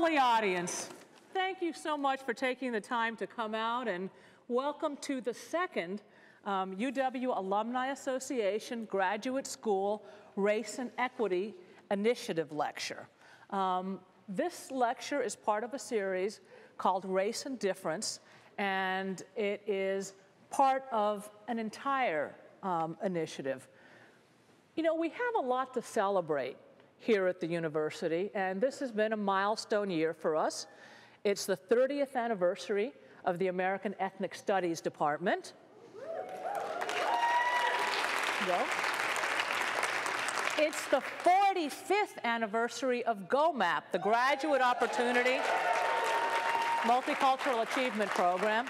lovely audience. Thank you so much for taking the time to come out and welcome to the second um, UW Alumni Association Graduate School Race and Equity Initiative Lecture. Um, this lecture is part of a series called Race and Difference, and it is part of an entire um, initiative. You know, we have a lot to celebrate here at the university, and this has been a milestone year for us. It's the 30th anniversary of the American Ethnic Studies Department. It's the 45th anniversary of GOMAP, the Graduate Opportunity Multicultural Achievement Program.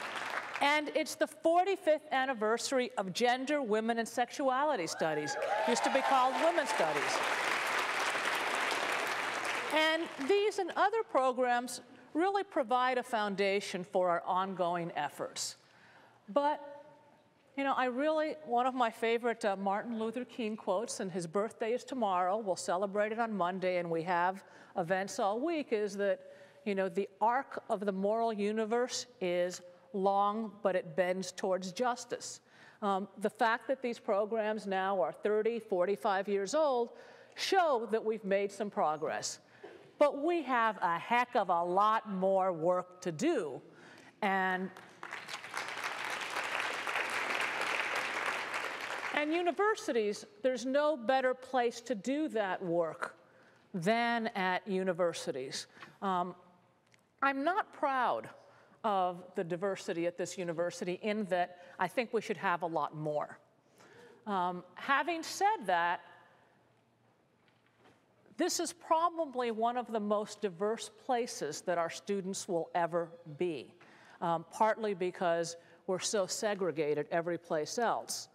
And it's the 45th anniversary of Gender, Women, and Sexuality Studies. Used to be called Women's Studies. And these and other programs really provide a foundation for our ongoing efforts. But, you know, I really, one of my favorite uh, Martin Luther King quotes, and his birthday is tomorrow, we'll celebrate it on Monday, and we have events all week, is that, you know, the arc of the moral universe is long, but it bends towards justice. Um, the fact that these programs now are 30, 45 years old show that we've made some progress. But we have a heck of a lot more work to do. And, and universities, there's no better place to do that work than at universities. Um, I'm not proud of the diversity at this university in that I think we should have a lot more. Um, having said that, this is probably one of the most diverse places that our students will ever be, um, partly because we're so segregated every place else.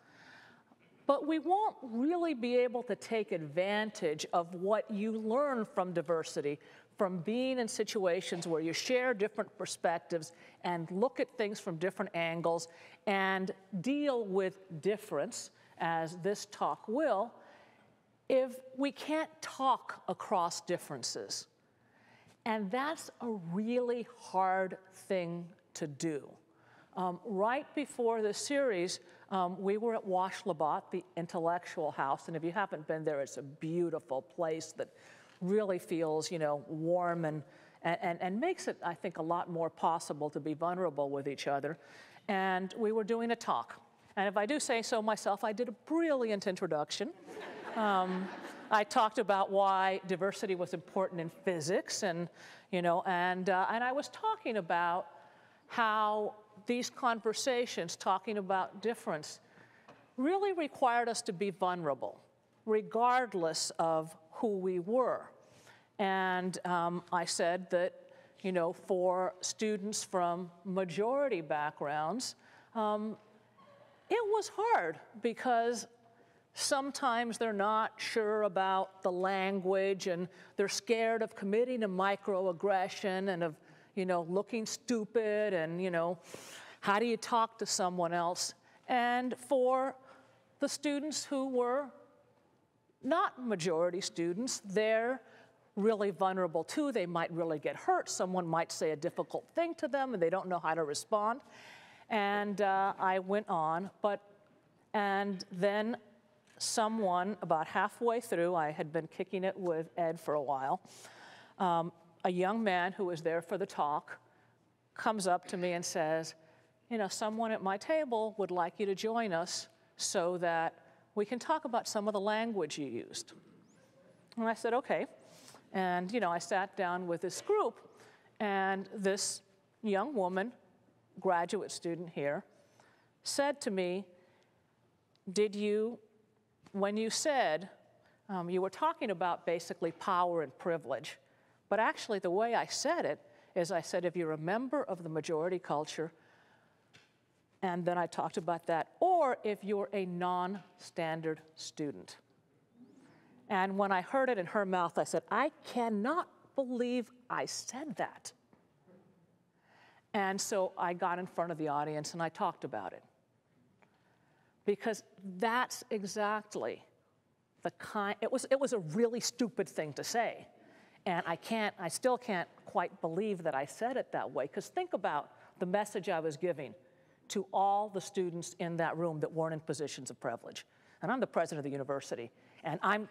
But we won't really be able to take advantage of what you learn from diversity from being in situations where you share different perspectives and look at things from different angles and deal with difference, as this talk will, if we can't talk across differences. And that's a really hard thing to do. Um, right before the series, um, we were at Wash Labatt, the intellectual house, and if you haven't been there, it's a beautiful place that really feels, you know, warm and, and, and makes it, I think, a lot more possible to be vulnerable with each other. And we were doing a talk. And if I do say so myself, I did a brilliant introduction. Um, I talked about why diversity was important in physics, and you know, and uh, and I was talking about how these conversations, talking about difference, really required us to be vulnerable, regardless of who we were. And um, I said that, you know, for students from majority backgrounds, um, it was hard because sometimes they're not sure about the language and they're scared of committing a microaggression and of, you know, looking stupid and, you know, how do you talk to someone else? And for the students who were not majority students, they're really vulnerable too. They might really get hurt. Someone might say a difficult thing to them and they don't know how to respond. And uh, I went on, but, and then someone about halfway through, I had been kicking it with Ed for a while, um, a young man who was there for the talk comes up to me and says, you know, someone at my table would like you to join us so that we can talk about some of the language you used. And I said, okay. And, you know, I sat down with this group, and this young woman, graduate student here, said to me, Did you, when you said, um, you were talking about basically power and privilege, but actually the way I said it is I said, if you're a member of the majority culture, and then I talked about that, or if you're a non standard student. And when I heard it in her mouth, I said, I cannot believe I said that. And so I got in front of the audience and I talked about it. Because that's exactly the kind, it was, it was a really stupid thing to say. And I can't, I still can't quite believe that I said it that way, because think about the message I was giving to all the students in that room that weren't in positions of privilege. And I'm the president of the university, and I'm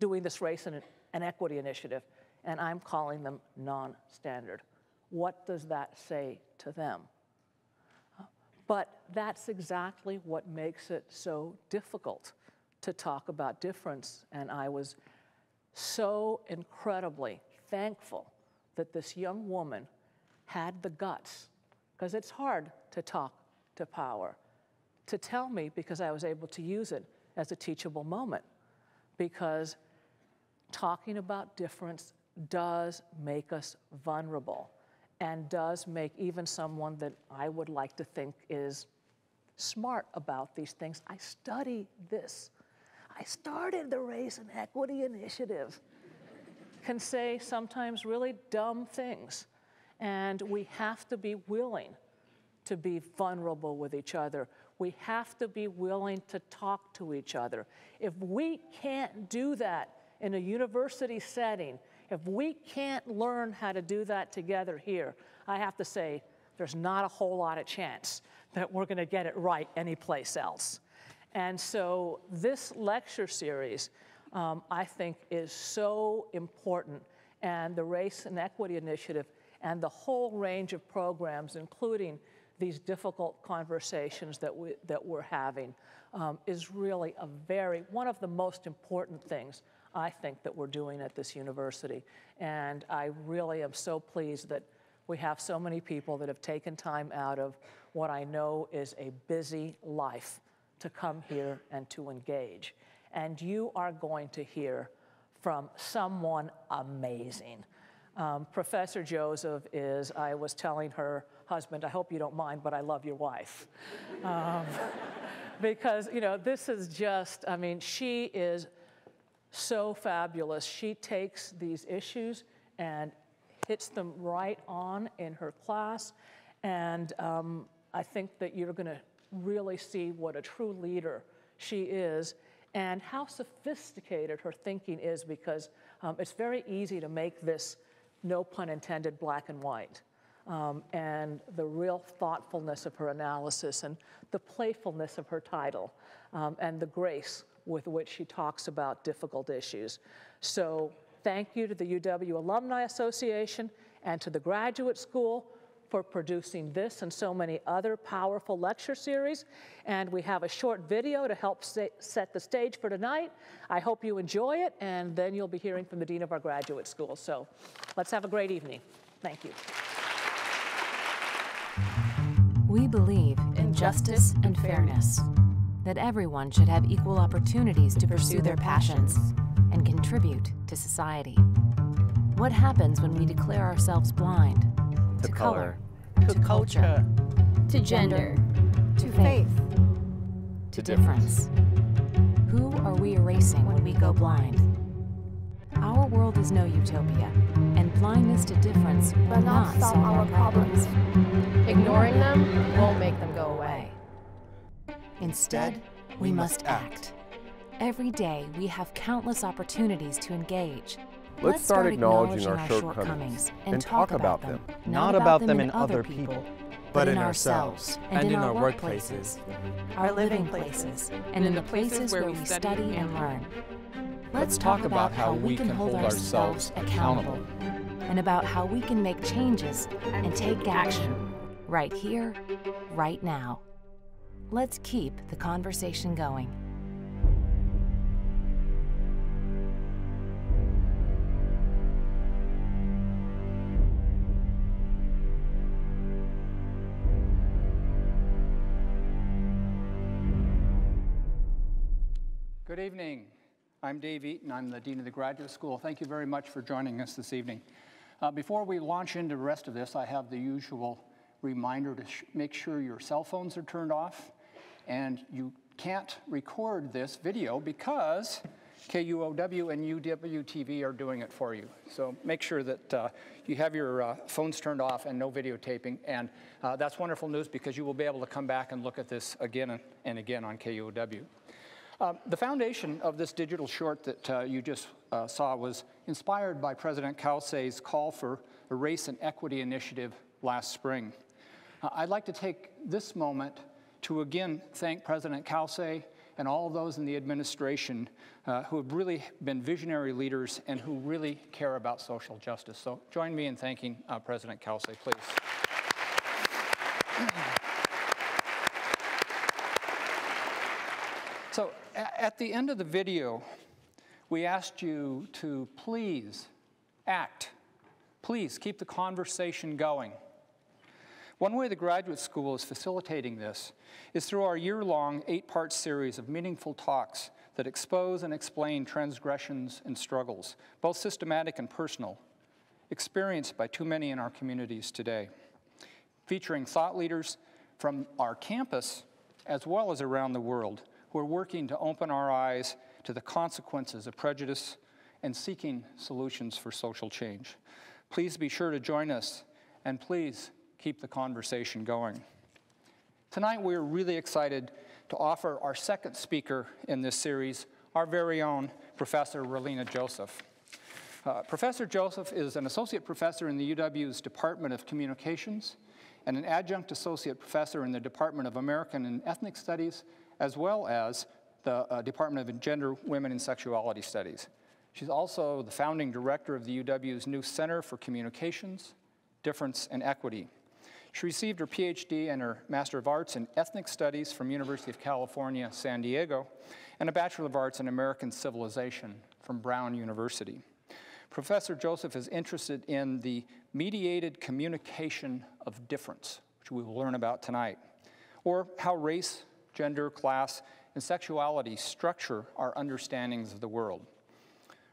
doing this race and, and equity initiative, and I'm calling them non standard. What does that say to them? But that's exactly what makes it so difficult to talk about difference. And I was so incredibly thankful that this young woman had the guts, because it's hard to talk to power, to tell me because I was able to use it as a teachable moment. Because talking about difference does make us vulnerable and does make even someone that I would like to think is smart about these things. I study this. I started the Race and Equity Initiative. Can say sometimes really dumb things. And we have to be willing to be vulnerable with each other. We have to be willing to talk to each other. If we can't do that in a university setting, if we can't learn how to do that together here, I have to say, there's not a whole lot of chance that we're going to get it right anyplace else. And so this lecture series, um, I think, is so important. And the Race and Equity Initiative and the whole range of programs, including these difficult conversations that, we, that we're having, um, is really a very, one of the most important things I think that we're doing at this university. And I really am so pleased that we have so many people that have taken time out of what I know is a busy life to come here and to engage. And you are going to hear from someone amazing. Um, Professor Joseph is, I was telling her husband, I hope you don't mind, but I love your wife. Um, because, you know, this is just, I mean, she is so fabulous. She takes these issues and hits them right on in her class. And um, I think that you're going to really see what a true leader she is and how sophisticated her thinking is because um, it's very easy to make this, no pun intended, black and white. Um, and the real thoughtfulness of her analysis and the playfulness of her title um, and the grace with which she talks about difficult issues. So thank you to the UW Alumni Association and to the Graduate School for producing this and so many other powerful lecture series. And we have a short video to help set the stage for tonight. I hope you enjoy it, and then you'll be hearing from the Dean of our graduate school. So let's have a great evening. Thank you. We believe in justice and fairness that everyone should have equal opportunities to pursue their passions and contribute to society. What happens when we declare ourselves blind to, color, to, to culture, to gender, to faith, to difference? Who are we erasing when we go blind? Our world is no utopia, and blindness to difference will not solve our problems. Ignoring them won't make them go away. Instead, we must act. Every day, we have countless opportunities to engage. Let's start acknowledging our shortcomings and talk about them, not about them in other people, but in ourselves and in our workplaces, mm-hmm. our living places, and in the places where we study and learn. Let's talk about how we can hold ourselves accountable and about how we can make changes and take action right here, right now. Let's keep the conversation going. Good evening. I'm Dave Eaton. I'm the Dean of the Graduate School. Thank you very much for joining us this evening. Uh, before we launch into the rest of this, I have the usual reminder to make sure your cell phones are turned off and you can't record this video because KUOW and UW-TV are doing it for you. So make sure that uh, you have your uh, phones turned off and no videotaping. And uh, that's wonderful news because you will be able to come back and look at this again and again on KUOW. Um, the foundation of this digital short that uh, you just uh, saw was inspired by President Cauce's call for a race and equity initiative last spring. Uh, I'd like to take this moment to again thank President Cauce and all those in the administration uh, who have really been visionary leaders and who really care about social justice. So join me in thanking uh, President Cauce, please. So at the end of the video, we asked you to please act. Please keep the conversation going. One way the graduate school is facilitating this is through our year-long eight-part series of meaningful talks that expose and explain transgressions and struggles, both systematic and personal, experienced by too many in our communities today, featuring thought leaders from our campus as well as around the world who are working to open our eyes to the consequences of prejudice and seeking solutions for social change. Please be sure to join us, and please keep the conversation going. Tonight, we're really excited to offer our second speaker in this series, our very own Professor Ralina Joseph. Uh, professor Joseph is an associate professor in the UW's Department of Communications and an adjunct associate professor in the Department of American and Ethnic Studies, as well as the uh, Department of Gender, Women, and Sexuality Studies. She's also the founding director of the UW's new Center for Communications, Difference, and Equity. She received her PhD and her Master of Arts in Ethnic Studies from University of California, San Diego, and a Bachelor of Arts in American Civilization from Brown University. Professor Joseph is interested in the mediated communication of difference, which we will learn about tonight, or how race, gender, class, and sexuality structure our understandings of the world.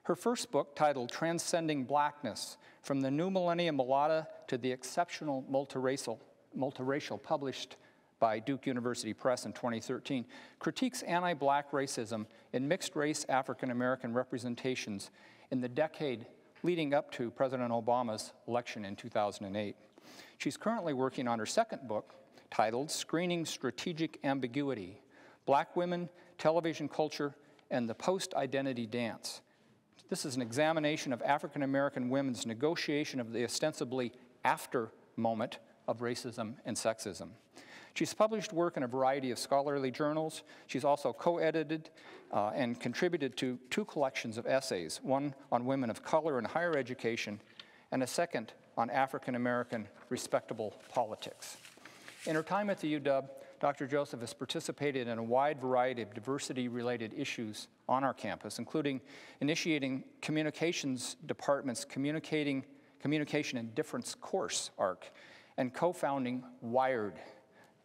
Her first book, titled Transcending Blackness From the New Millennium Mulatta to the Exceptional Multiracial, Multiracial published by Duke University Press in 2013, critiques anti black racism in mixed race African American representations in the decade leading up to President Obama's election in 2008. She's currently working on her second book titled Screening Strategic Ambiguity Black Women, Television Culture, and the Post Identity Dance. This is an examination of African American women's negotiation of the ostensibly after moment of racism and sexism. She's published work in a variety of scholarly journals. She's also co edited uh, and contributed to two collections of essays one on women of color in higher education, and a second on African American respectable politics. In her time at the UW, Dr. Joseph has participated in a wide variety of diversity-related issues on our campus, including initiating communications department's communicating communication and difference course arc, and co-founding Wired,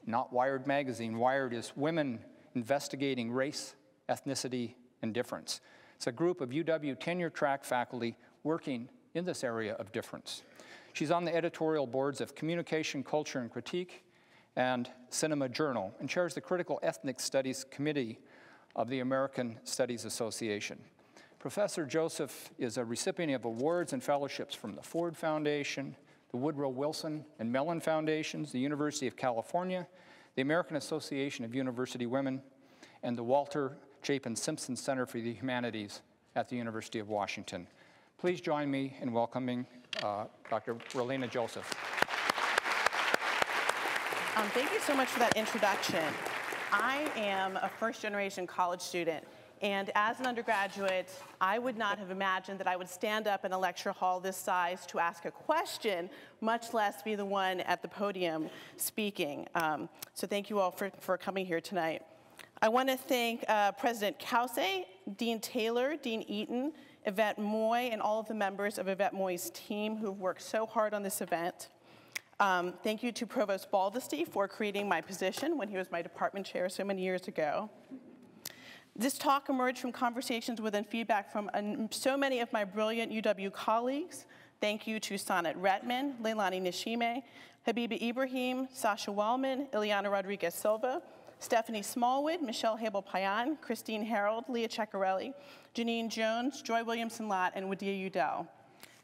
not Wired magazine. Wired is women investigating race, ethnicity, and difference. It's a group of UW tenure track faculty working in this area of difference. She's on the editorial boards of Communication, Culture, and Critique, and Cinema Journal, and chairs the Critical Ethnic Studies Committee of the American Studies Association. Professor Joseph is a recipient of awards and fellowships from the Ford Foundation, the Woodrow Wilson and Mellon Foundations, the University of California, the American Association of University Women, and the Walter Chapin Simpson Center for the Humanities at the University of Washington. Please join me in welcoming uh, Dr. Ralina Joseph. Um, thank you so much for that introduction. I am a first generation college student. And as an undergraduate, I would not have imagined that I would stand up in a lecture hall this size to ask a question, much less be the one at the podium speaking. Um, so thank you all for, for coming here tonight. I want to thank uh, President Cauce, Dean Taylor, Dean Eaton, Yvette Moy, and all of the members of Yvette Moy's team who've worked so hard on this event. Um, thank you to Provost Baldasty for creating my position when he was my department chair so many years ago. This talk emerged from conversations with and feedback from so many of my brilliant UW colleagues. Thank you to Sonnet Retman, Leilani Nishime, Habiba Ibrahim, Sasha Welland, Ileana Rodriguez Silva, Stephanie Smallwood, Michelle Habell Pallán, Christine Harold, Leah Ceccarelli, Janine Jones, Joy Williamson Lott, and Wadia Udell.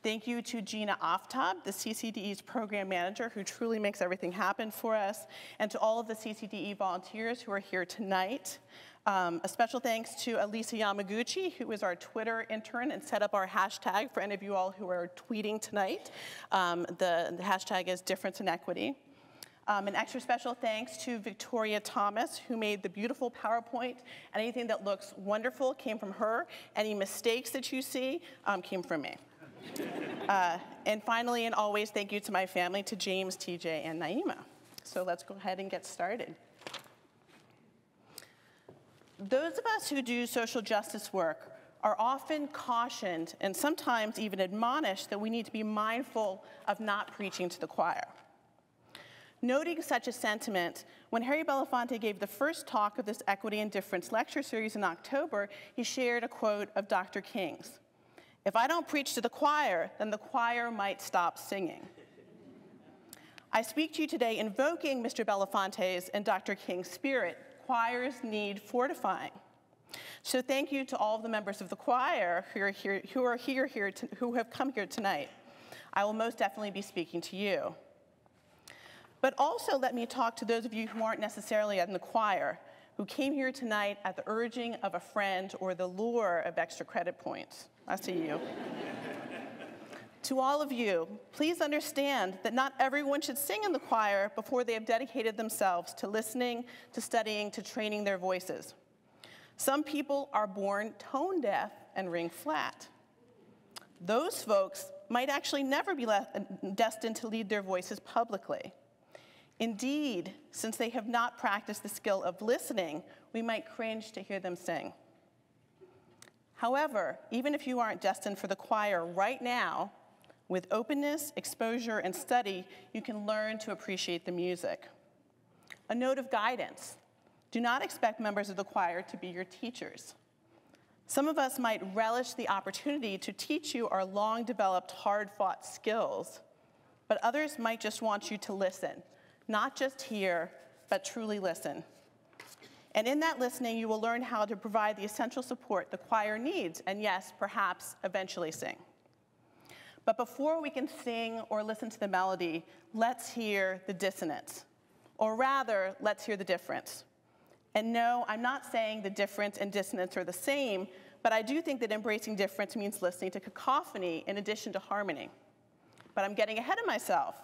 Thank you to Gina Aftab, the CCDE's program manager, who truly makes everything happen for us, and to all of the CCDE volunteers who are here tonight. Um, a special thanks to Elisa Yamaguchi, who is our Twitter intern and set up our hashtag for any of you all who are tweeting tonight. Um, the, the, hashtag is difference in equity. Um, an extra special thanks to Victoria Thomas, who made the beautiful PowerPoint. Anything that looks wonderful came from her. Any mistakes that you see um, came from me. uh, and finally, and always, thank you to my family, to James, TJ, and Naima. So let's go ahead and get started. Those of us who do social justice work are often cautioned and sometimes even admonished that we need to be mindful of not preaching to the choir. Noting such a sentiment, when Harry Belafonte gave the first talk of this Equity and Difference lecture series in October, he shared a quote of Dr. King's If I don't preach to the choir, then the choir might stop singing. I speak to you today invoking Mr. Belafonte's and Dr. King's spirit. Choirs need fortifying. So thank you to all of the members of the choir who are here, who are here, here to, who have come here tonight. I will most definitely be speaking to you. But also let me talk to those of you who aren't necessarily in the choir, who came here tonight at the urging of a friend or the lure of extra credit points. I see you. To all of you, please understand that not everyone should sing in the choir before they have dedicated themselves to listening, to studying, to training their voices. Some people are born tone deaf and ring flat. Those folks might actually never be uh, destined to lead their voices publicly. Indeed, since they have not practiced the skill of listening, we might cringe to hear them sing. However, even if you aren't destined for the choir right now, with openness, exposure, and study, you can learn to appreciate the music. A note of guidance do not expect members of the choir to be your teachers. Some of us might relish the opportunity to teach you our long developed, hard fought skills, but others might just want you to listen not just hear, but truly listen. And in that listening, you will learn how to provide the essential support the choir needs, and yes, perhaps eventually sing. But before we can sing or listen to the melody, let's hear the dissonance. Or rather, let's hear the difference. And no, I'm not saying the difference and dissonance are the same, but I do think that embracing difference means listening to cacophony in addition to harmony. But I'm getting ahead of myself.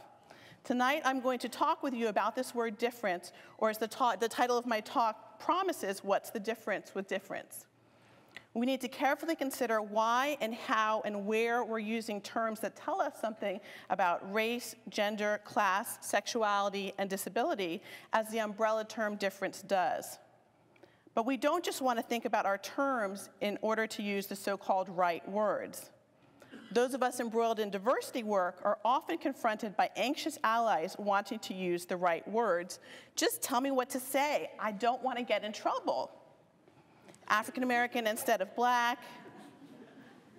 Tonight, I'm going to talk with you about this word difference, or as the, the title of my talk promises, what's the difference with difference? We need to carefully consider why and how and where we're using terms that tell us something about race, gender, class, sexuality, and disability, as the umbrella term difference does. But we don't just want to think about our terms in order to use the so called right words. Those of us embroiled in diversity work are often confronted by anxious allies wanting to use the right words. Just tell me what to say. I don't want to get in trouble. African American instead of black,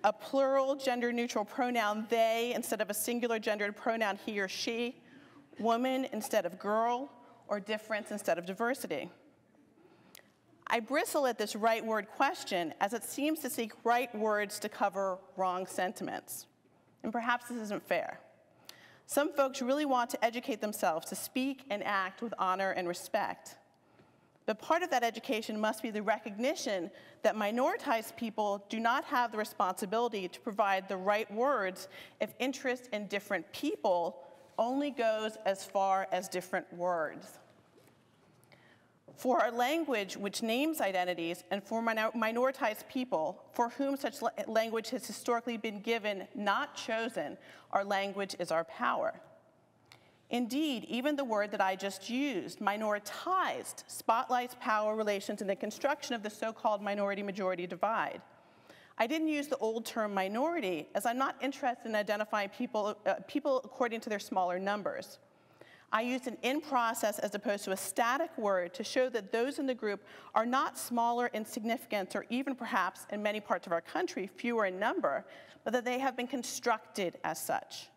a plural gender neutral pronoun they instead of a singular gendered pronoun he or she, woman instead of girl, or difference instead of diversity. I bristle at this right word question as it seems to seek right words to cover wrong sentiments. And perhaps this isn't fair. Some folks really want to educate themselves to speak and act with honor and respect. But part of that education must be the recognition that minoritized people do not have the responsibility to provide the right words if interest in different people only goes as far as different words. For our language, which names identities, and for minor minoritized people, for whom such language has historically been given, not chosen, our language is our power. Indeed, even the word that I just used, minoritized, spotlights power relations in the construction of the so called minority majority divide. I didn't use the old term minority as I'm not interested in identifying people, uh, people according to their smaller numbers. I used an in process as opposed to a static word to show that those in the group are not smaller in significance or even perhaps in many parts of our country fewer in number, but that they have been constructed as such.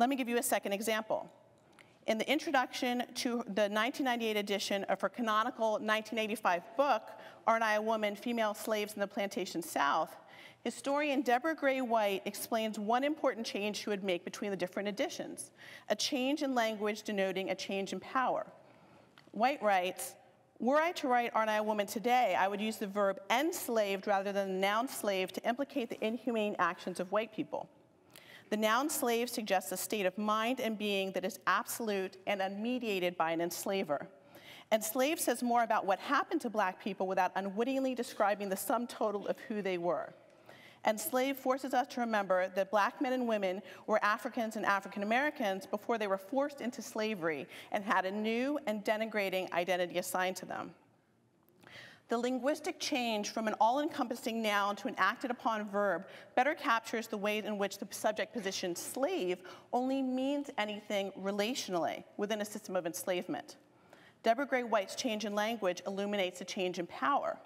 Let me give you a second example. In the introduction to the 1998 edition of her canonical 1985 book, Aren't I a Woman? Female Slaves in the Plantation South, Historian Deborah Gray White explains one important change she would make between the different editions a change in language denoting a change in power. White writes, Were I to write Aren't I a Woman today, I would use the verb enslaved rather than the noun slave to implicate the inhumane actions of white people. The noun slave suggests a state of mind and being that is absolute and unmediated by an enslaver. Enslaved says more about what happened to black people without unwittingly describing the sum total of who they were. Enslaved forces us to remember that black men and women were Africans and African Americans before they were forced into slavery and had a new and denigrating identity assigned to them. The linguistic change from an all-encompassing noun to an acted upon verb better captures the way in which the subject position slave only means anything relationally within a system of enslavement. Deborah Gray White's change in language illuminates a change in power.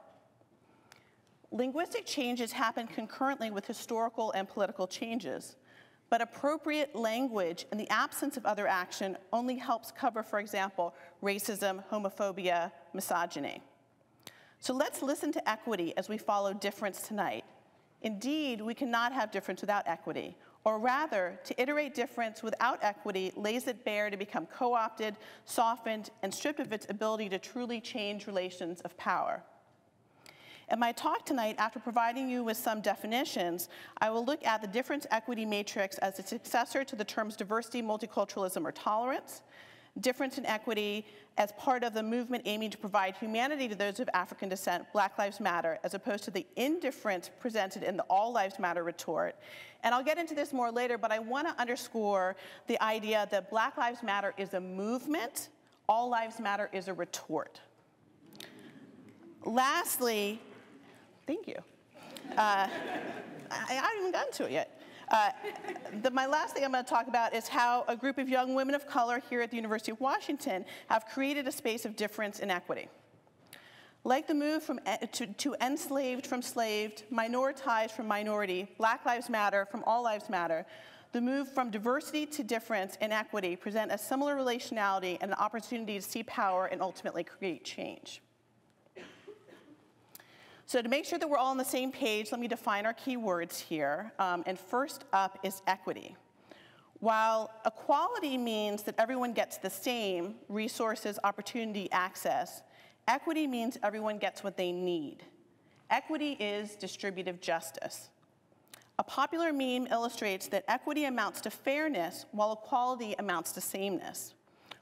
Linguistic changes happen concurrently with historical and political changes, but appropriate language in the absence of other action only helps cover, for example, racism, homophobia, misogyny. So let's listen to equity as we follow difference tonight. Indeed, we cannot have difference without equity, or rather, to iterate difference without equity lays it bare to become co-opted, softened, and stripped of its ability to truly change relations of power. In my talk tonight, after providing you with some definitions, I will look at the difference equity matrix as a successor to the terms diversity, multiculturalism, or tolerance, difference and equity as part of the movement aiming to provide humanity to those of African descent, Black Lives Matter, as opposed to the indifference presented in the All Lives Matter retort. And I'll get into this more later, but I want to underscore the idea that Black Lives Matter is a movement, All Lives Matter is a retort. Lastly, Thank you. Uh, I, I, haven't even gotten to it yet. Uh, the, my last thing I'm going to talk about is how a group of young women of color here at the University of Washington have created a space of difference and equity. Like the move from, to, to enslaved from slaved, minoritized from minority, Black Lives Matter from All Lives Matter, the move from diversity to difference and equity present a similar relationality and an opportunity to see power and ultimately create change. So to make sure that we're all on the same page, let me define our key words here. Um, and first up is equity. While equality means that everyone gets the same resources, opportunity, access, equity means everyone gets what they need. Equity is distributive justice. A popular meme illustrates that equity amounts to fairness while equality amounts to sameness.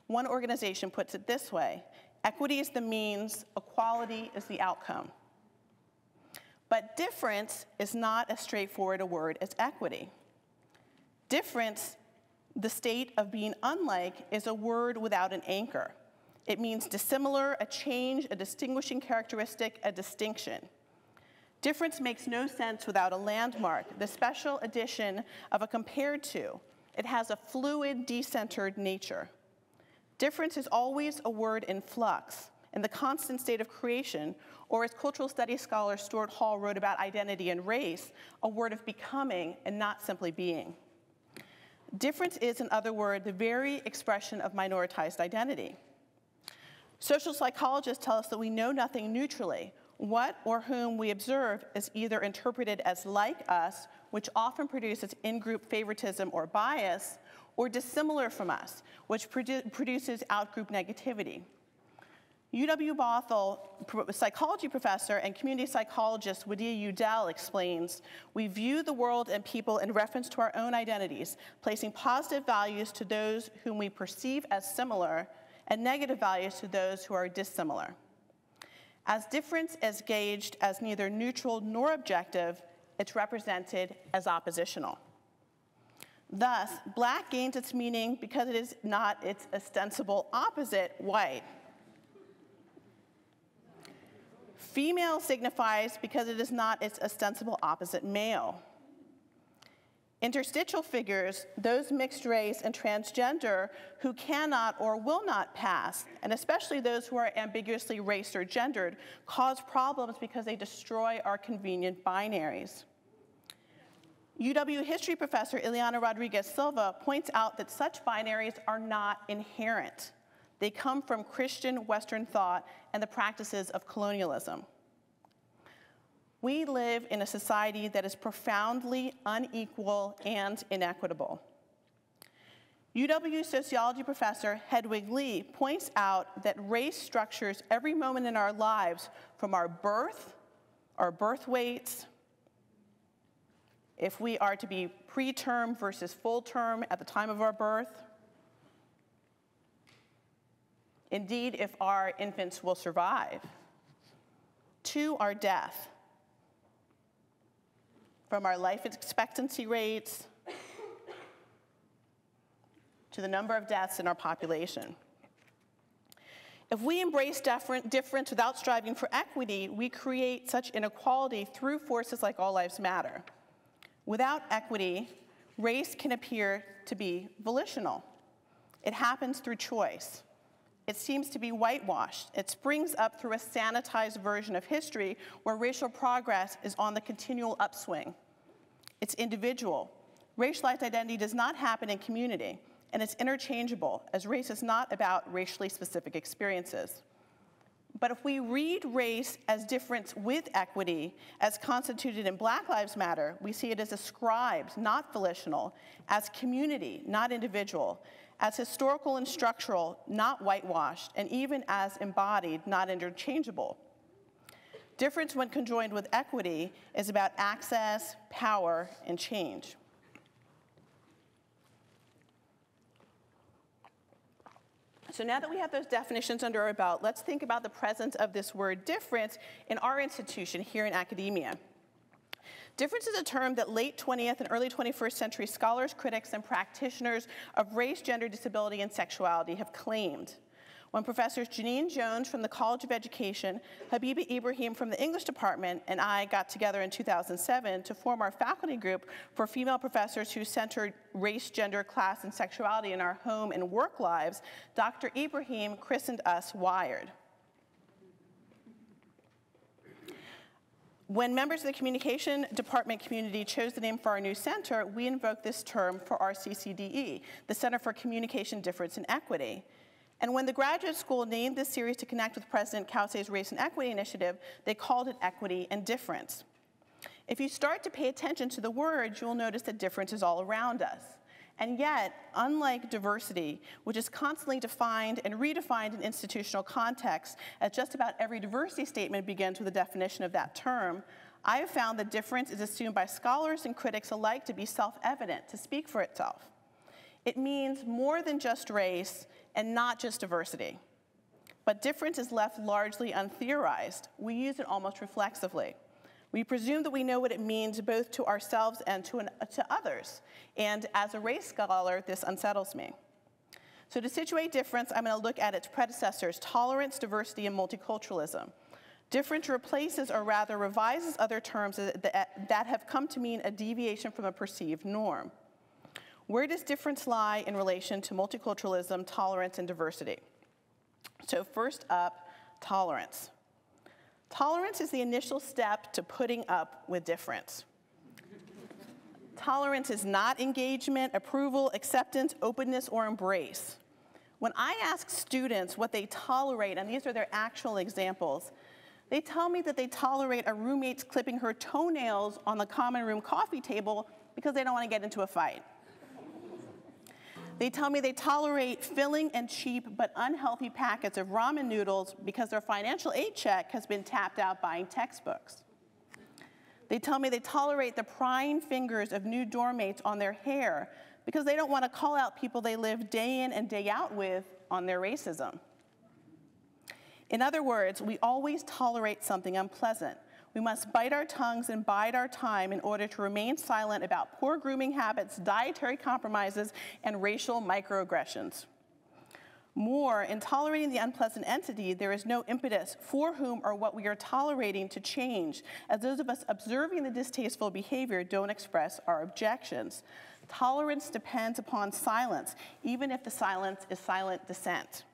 One organization puts it this way, equity is the means, equality is the outcome. But difference is not as straightforward a word as equity. Difference, the state of being unlike, is a word without an anchor. It means dissimilar, a change, a distinguishing characteristic, a distinction. Difference makes no sense without a landmark, the special addition of a compared to. It has a fluid, decentered nature. Difference is always a word in flux, in the constant state of creation, or as cultural studies scholar Stuart Hall wrote about identity and race, a word of becoming and not simply being. Difference is, in other words, the very expression of minoritized identity. Social psychologists tell us that we know nothing neutrally. What or whom we observe is either interpreted as like us, which often produces in-group favoritism or bias, or dissimilar from us, which produ produces out-group negativity. UW Bothell psychology professor and community psychologist Wadea Udell explains, we view the world and people in reference to our own identities, placing positive values to those whom we perceive as similar and negative values to those who are dissimilar. As difference is gauged as neither neutral nor objective, it's represented as oppositional. Thus, black gains its meaning because it is not its ostensible opposite, white. Female signifies because it is not its ostensible opposite male. Interstitial figures, those mixed race and transgender who cannot or will not pass, and especially those who are ambiguously raced or gendered, cause problems because they destroy our convenient binaries. UW history professor Ileana Rodriguez Silva points out that such binaries are not inherent. They come from Christian Western thought and the practices of colonialism. We live in a society that is profoundly unequal and inequitable. UW sociology professor Hedwig Lee points out that race structures every moment in our lives from our birth, our birth weights, if we are to be preterm versus full term at the time of our birth, indeed, if our infants will survive, to our death, from our life expectancy rates to the number of deaths in our population. If we embrace difference without striving for equity, we create such inequality through forces like All Lives Matter. Without equity, race can appear to be volitional. It happens through choice. It seems to be whitewashed. It springs up through a sanitized version of history where racial progress is on the continual upswing. It's individual. Racialized identity does not happen in community, and it's interchangeable, as race is not about racially specific experiences. But if we read race as difference with equity, as constituted in Black Lives Matter, we see it as ascribed, not volitional, as community, not individual, as historical and structural, not whitewashed, and even as embodied, not interchangeable. Difference, when conjoined with equity, is about access, power, and change. So now that we have those definitions under our belt, let's think about the presence of this word difference in our institution here in academia. Difference is a term that late 20th and early 21st century scholars, critics, and practitioners of race, gender, disability, and sexuality have claimed when professors Janine Jones from the College of Education, Habiba Ibrahim from the English department, and I got together in 2007 to form our faculty group for female professors who centered race, gender, class, and sexuality in our home and work lives, Dr. Ibrahim christened us Wired. When members of the communication department community chose the name for our new center, we invoked this term for our CCDE, the Center for Communication Difference and Equity. And when the graduate school named this series to connect with President Cauce's Race and Equity Initiative, they called it Equity and Difference. If you start to pay attention to the words, you'll notice that difference is all around us. And yet, unlike diversity, which is constantly defined and redefined in institutional context, as just about every diversity statement begins with a definition of that term, I have found that difference is assumed by scholars and critics alike to be self-evident, to speak for itself. It means more than just race and not just diversity. But difference is left largely untheorized. We use it almost reflexively. We presume that we know what it means both to ourselves and to, an, to others. And as a race scholar, this unsettles me. So to situate difference, I'm going to look at its predecessors, tolerance, diversity, and multiculturalism. Difference replaces or rather revises other terms that, that have come to mean a deviation from a perceived norm. Where does difference lie in relation to multiculturalism, tolerance, and diversity? So first up, tolerance. Tolerance is the initial step to putting up with difference. Tolerance is not engagement, approval, acceptance, openness, or embrace. When I ask students what they tolerate, and these are their actual examples, they tell me that they tolerate a roommate's clipping her toenails on the common room coffee table because they don't want to get into a fight. They tell me they tolerate filling and cheap but unhealthy packets of ramen noodles because their financial aid check has been tapped out buying textbooks. They tell me they tolerate the prying fingers of new dorm mates on their hair because they don't want to call out people they live day in and day out with on their racism. In other words, we always tolerate something unpleasant we must bite our tongues and bide our time in order to remain silent about poor grooming habits, dietary compromises, and racial microaggressions. More, in tolerating the unpleasant entity, there is no impetus for whom or what we are tolerating to change, as those of us observing the distasteful behavior don't express our objections. Tolerance depends upon silence, even if the silence is silent dissent.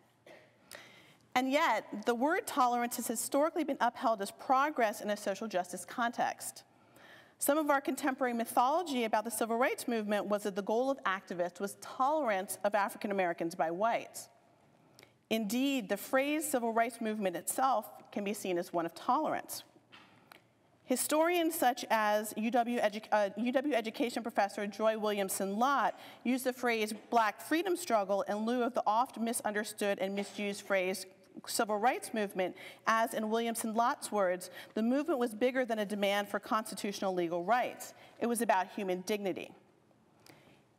And yet, the word tolerance has historically been upheld as progress in a social justice context. Some of our contemporary mythology about the civil rights movement was that the goal of activists was tolerance of African Americans by whites. Indeed, the phrase civil rights movement itself can be seen as one of tolerance. Historians such as UW, edu uh, UW education professor Joy Williamson Lott use the phrase black freedom struggle in lieu of the oft misunderstood and misused phrase civil rights movement, as in Williamson Lott's words, the movement was bigger than a demand for constitutional legal rights. It was about human dignity.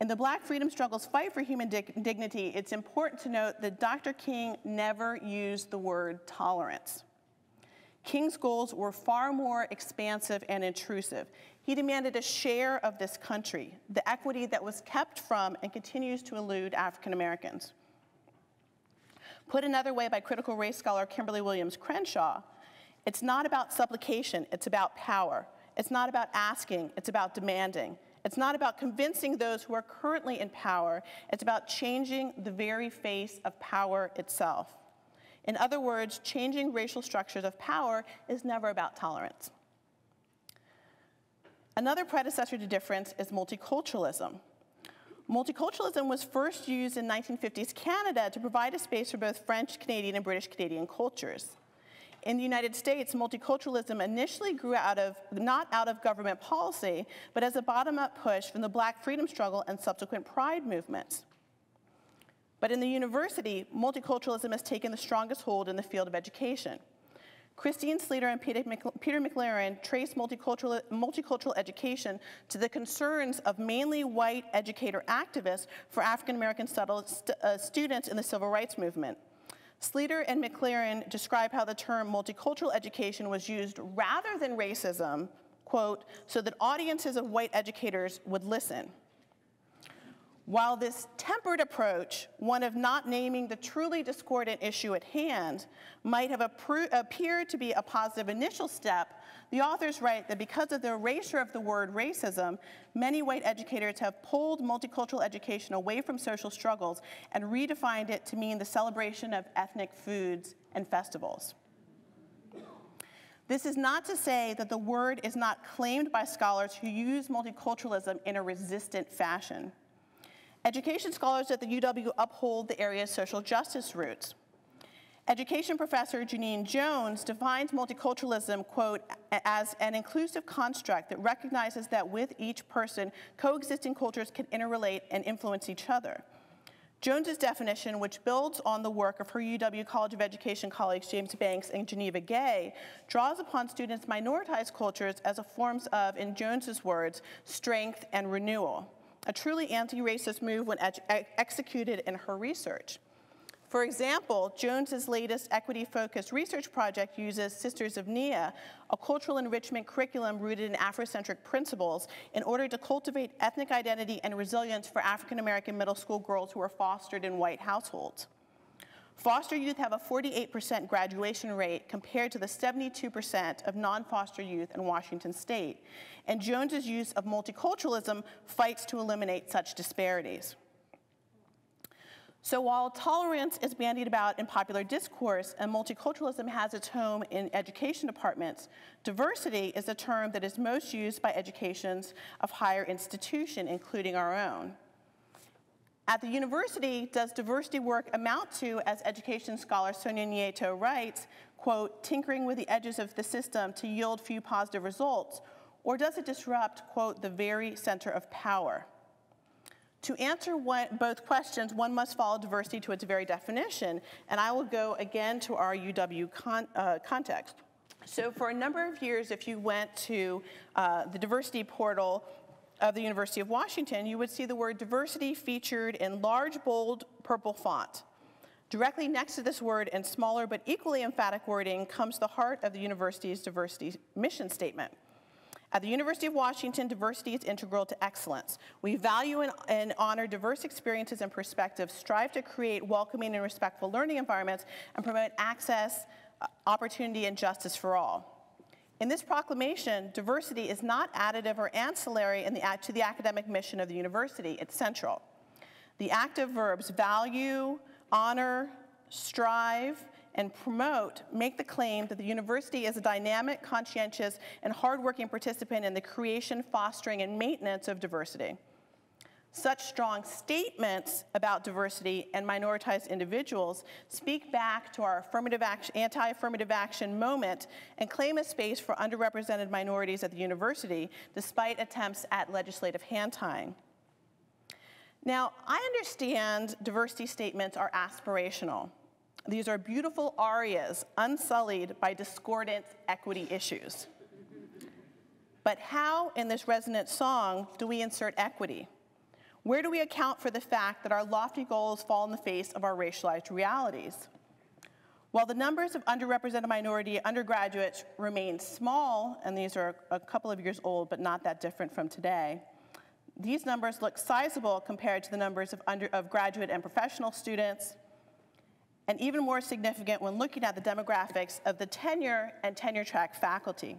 In the black freedom struggle's fight for human dig dignity, it's important to note that Dr. King never used the word tolerance. King's goals were far more expansive and intrusive. He demanded a share of this country, the equity that was kept from and continues to elude African Americans. Put another way by critical race scholar Kimberlé Williams Crenshaw, it's not about supplication, it's about power. It's not about asking, it's about demanding. It's not about convincing those who are currently in power, it's about changing the very face of power itself. In other words, changing racial structures of power is never about tolerance. Another predecessor to difference is multiculturalism. Multiculturalism was first used in 1950s Canada to provide a space for both French Canadian and British Canadian cultures. In the United States, multiculturalism initially grew out of, not out of government policy, but as a bottom-up push from the black freedom struggle and subsequent pride movements. But in the university, multiculturalism has taken the strongest hold in the field of education. Christine Sleeter and Peter, McLaren trace multicultural, multicultural education to the concerns of mainly white educator activists for African American st uh, students in the civil rights movement. Sleeter and McLaren describe how the term multicultural education was used rather than racism, quote, so that audiences of white educators would listen. While this tempered approach, one of not naming the truly discordant issue at hand, might have appeared to be a positive initial step, the authors write that because of the erasure of the word racism, many white educators have pulled multicultural education away from social struggles and redefined it to mean the celebration of ethnic foods and festivals. This is not to say that the word is not claimed by scholars who use multiculturalism in a resistant fashion. Education scholars at the UW uphold the area's social justice roots. Education professor Janine Jones defines multiculturalism, quote, as an inclusive construct that recognizes that with each person, coexisting cultures can interrelate and influence each other. Jones's definition, which builds on the work of her UW College of Education colleagues James Banks and Geneva Gay, draws upon students' minoritized cultures as a forms of, in Jones's words, strength and renewal a truly anti-racist move when executed in her research. For example, Jones's latest equity-focused research project uses Sisters of Nia, a cultural enrichment curriculum rooted in Afrocentric principles, in order to cultivate ethnic identity and resilience for African American middle school girls who are fostered in white households. Foster youth have a 48% graduation rate compared to the 72% of non-foster youth in Washington state, and Jones's use of multiculturalism fights to eliminate such disparities. So while tolerance is bandied about in popular discourse and multiculturalism has its home in education departments, diversity is a term that is most used by educations of higher institution, including our own. At the university, does diversity work amount to, as education scholar Sonia Nieto writes, quote, tinkering with the edges of the system to yield few positive results, or does it disrupt, quote, the very center of power? To answer both questions, one must follow diversity to its very definition, and I will go again to our UW con, uh, context. So for a number of years, if you went to uh, the diversity portal of the University of Washington, you would see the word diversity featured in large, bold purple font. Directly next to this word in smaller but equally emphatic wording comes the heart of the university's diversity mission statement. At the University of Washington, diversity is integral to excellence. We value and, and, honor diverse experiences and perspectives, strive to create welcoming and respectful learning environments, and promote access, uh, opportunity, and justice for all. In this proclamation, diversity is not additive or ancillary the, to the academic mission of the university, it's central. The active verbs value, honor, strive, and promote make the claim that the university is a dynamic, conscientious, and hardworking participant in the creation, fostering, and maintenance of diversity. Such strong statements about diversity and minoritized individuals speak back to our affirmative action, anti-affirmative action moment and claim a space for underrepresented minorities at the university despite attempts at legislative hand-tying. Now, I understand diversity statements are aspirational. These are beautiful arias unsullied by discordant equity issues. But how in this resonant song do we insert equity? Where do we account for the fact that our lofty goals fall in the face of our racialized realities? While the numbers of underrepresented minority undergraduates remain small, and these are a couple of years old but not that different from today, these numbers look sizable compared to the numbers of, under, of graduate and professional students, and even more significant when looking at the demographics of the tenure and tenure track faculty.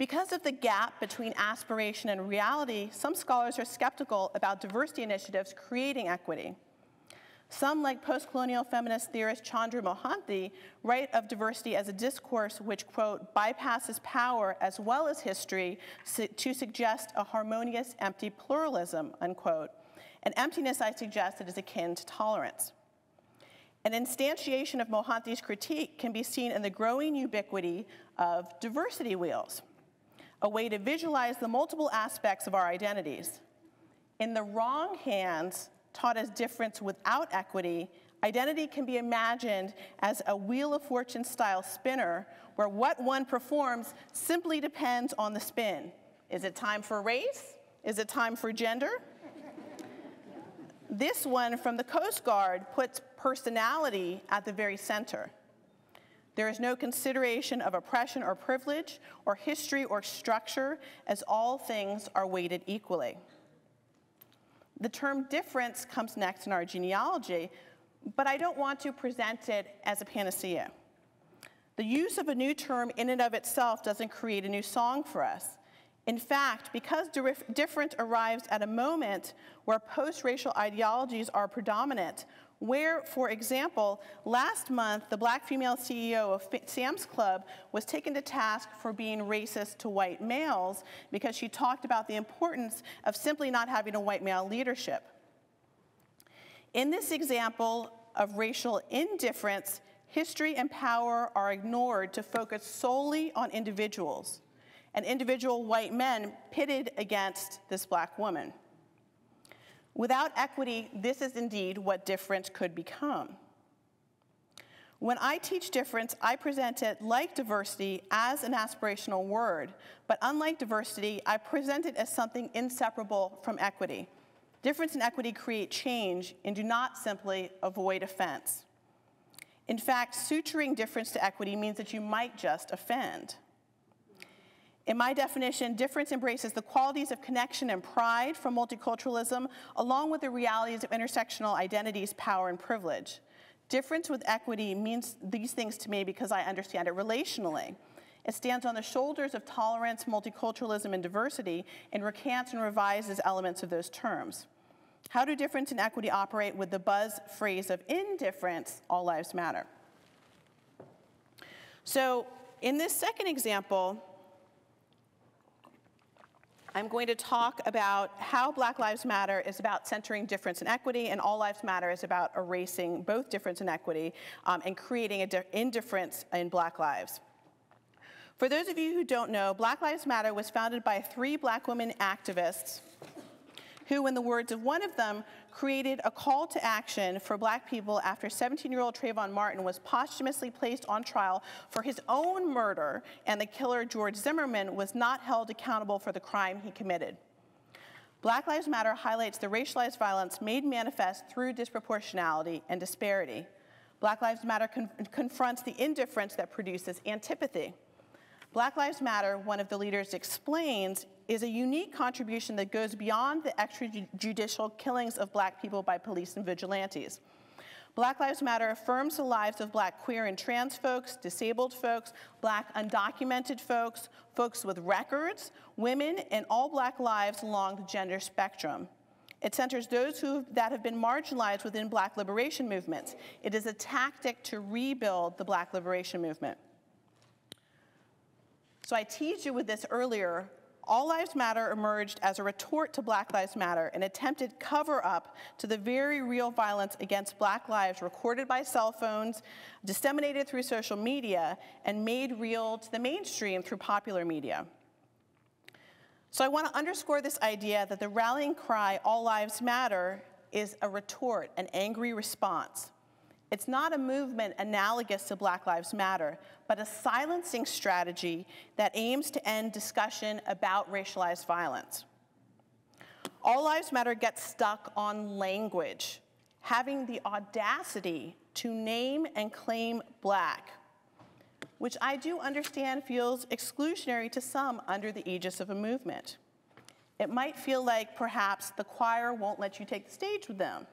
Because of the gap between aspiration and reality, some scholars are skeptical about diversity initiatives creating equity. Some, like post-colonial feminist theorist Chandra Mohanty, write of diversity as a discourse which, quote, bypasses power as well as history to suggest a harmonious, empty pluralism, unquote. An emptiness, I suggest, that is akin to tolerance. An instantiation of Mohanty's critique can be seen in the growing ubiquity of diversity wheels a way to visualize the multiple aspects of our identities. In the wrong hands, taught as difference without equity, identity can be imagined as a Wheel of Fortune style spinner where what one performs simply depends on the spin. Is it time for race? Is it time for gender? this one from the Coast Guard puts personality at the very center. There is no consideration of oppression or privilege, or history or structure, as all things are weighted equally. The term difference comes next in our genealogy, but I don't want to present it as a panacea. The use of a new term in and of itself doesn't create a new song for us. In fact, because different arrives at a moment where post racial ideologies are predominant, where, for example, last month, the black female CEO of Sam's Club was taken to task for being racist to white males because she talked about the importance of simply not having a white male leadership. In this example of racial indifference, history and power are ignored to focus solely on individuals, and individual white men pitted against this black woman. Without equity, this is indeed what difference could become. When I teach difference, I present it like diversity as an aspirational word, but unlike diversity, I present it as something inseparable from equity. Difference and equity create change and do not simply avoid offense. In fact, suturing difference to equity means that you might just offend. In my definition, difference embraces the qualities of connection and pride from multiculturalism, along with the realities of intersectional identities, power, and privilege. Difference with equity means these things to me because I understand it relationally. It stands on the shoulders of tolerance, multiculturalism, and diversity, and recants and revises elements of those terms. How do difference and equity operate with the buzz phrase of indifference, all lives matter? So, in this second example, I'm going to talk about how Black Lives Matter is about centering difference and equity, and All Lives Matter is about erasing both difference and equity um, and creating indifference in Black lives. For those of you who don't know, Black Lives Matter was founded by three black women activists who, in the words of one of them, created a call to action for black people after 17-year-old Trayvon Martin was posthumously placed on trial for his own murder and the killer George Zimmerman was not held accountable for the crime he committed. Black Lives Matter highlights the racialized violence made manifest through disproportionality and disparity. Black Lives Matter con confronts the indifference that produces antipathy. Black Lives Matter, one of the leaders explains, is a unique contribution that goes beyond the extrajudicial killings of black people by police and vigilantes. Black Lives Matter affirms the lives of black queer and trans folks, disabled folks, black undocumented folks, folks with records, women, and all black lives along the gender spectrum. It centers those who, that have been marginalized within black liberation movements. It is a tactic to rebuild the black liberation movement. So I teased you with this earlier All Lives Matter emerged as a retort to Black Lives Matter, an attempted cover up to the very real violence against black lives recorded by cell phones, disseminated through social media, and made real to the mainstream through popular media. So I want to underscore this idea that the rallying cry, All Lives Matter, is a retort, an angry response. It's not a movement analogous to Black Lives Matter, but a silencing strategy that aims to end discussion about racialized violence. All Lives Matter gets stuck on language, having the audacity to name and claim black, which I do understand feels exclusionary to some under the aegis of a movement. It might feel like perhaps the choir won't let you take the stage with them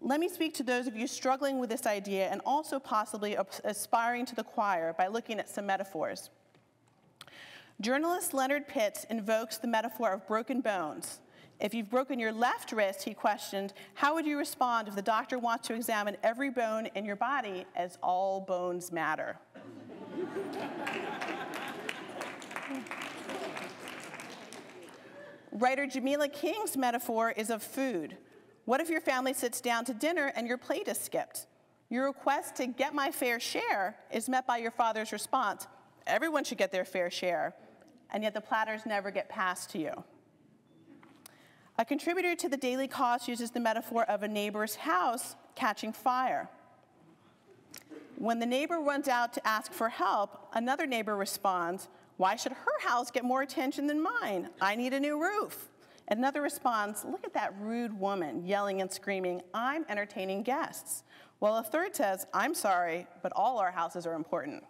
let me speak to those of you struggling with this idea and also possibly aspiring to the choir by looking at some metaphors. Journalist Leonard Pitts invokes the metaphor of broken bones. If you've broken your left wrist, he questioned, how would you respond if the doctor wants to examine every bone in your body as all bones matter? Writer Jamila King's metaphor is of food. What if your family sits down to dinner and your plate is skipped? Your request to get my fair share is met by your father's response everyone should get their fair share, and yet the platters never get passed to you. A contributor to the Daily Kos uses the metaphor of a neighbor's house catching fire. When the neighbor runs out to ask for help, another neighbor responds, Why should her house get more attention than mine? I need a new roof. Another responds, look at that rude woman yelling and screaming, I'm entertaining guests. While a third says, I'm sorry, but all our houses are important.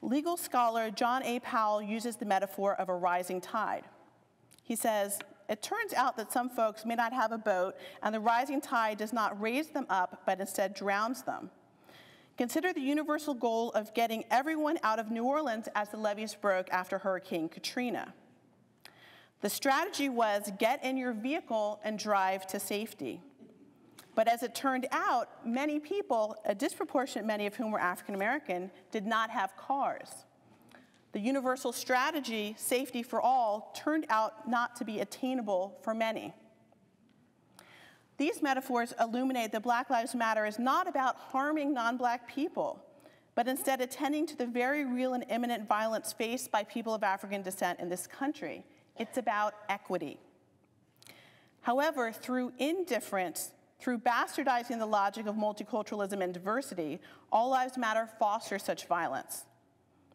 Legal scholar John A. Powell uses the metaphor of a rising tide. He says, it turns out that some folks may not have a boat, and the rising tide does not raise them up, but instead drowns them. Consider the universal goal of getting everyone out of New Orleans as the levees broke after Hurricane Katrina. The strategy was get in your vehicle and drive to safety. But as it turned out, many people, a disproportionate many of whom were African American, did not have cars. The universal strategy, safety for all, turned out not to be attainable for many. These metaphors illuminate that Black Lives Matter is not about harming non black people, but instead attending to the very real and imminent violence faced by people of African descent in this country it's about equity. However, through indifference, through bastardizing the logic of multiculturalism and diversity, All Lives Matter fosters such violence.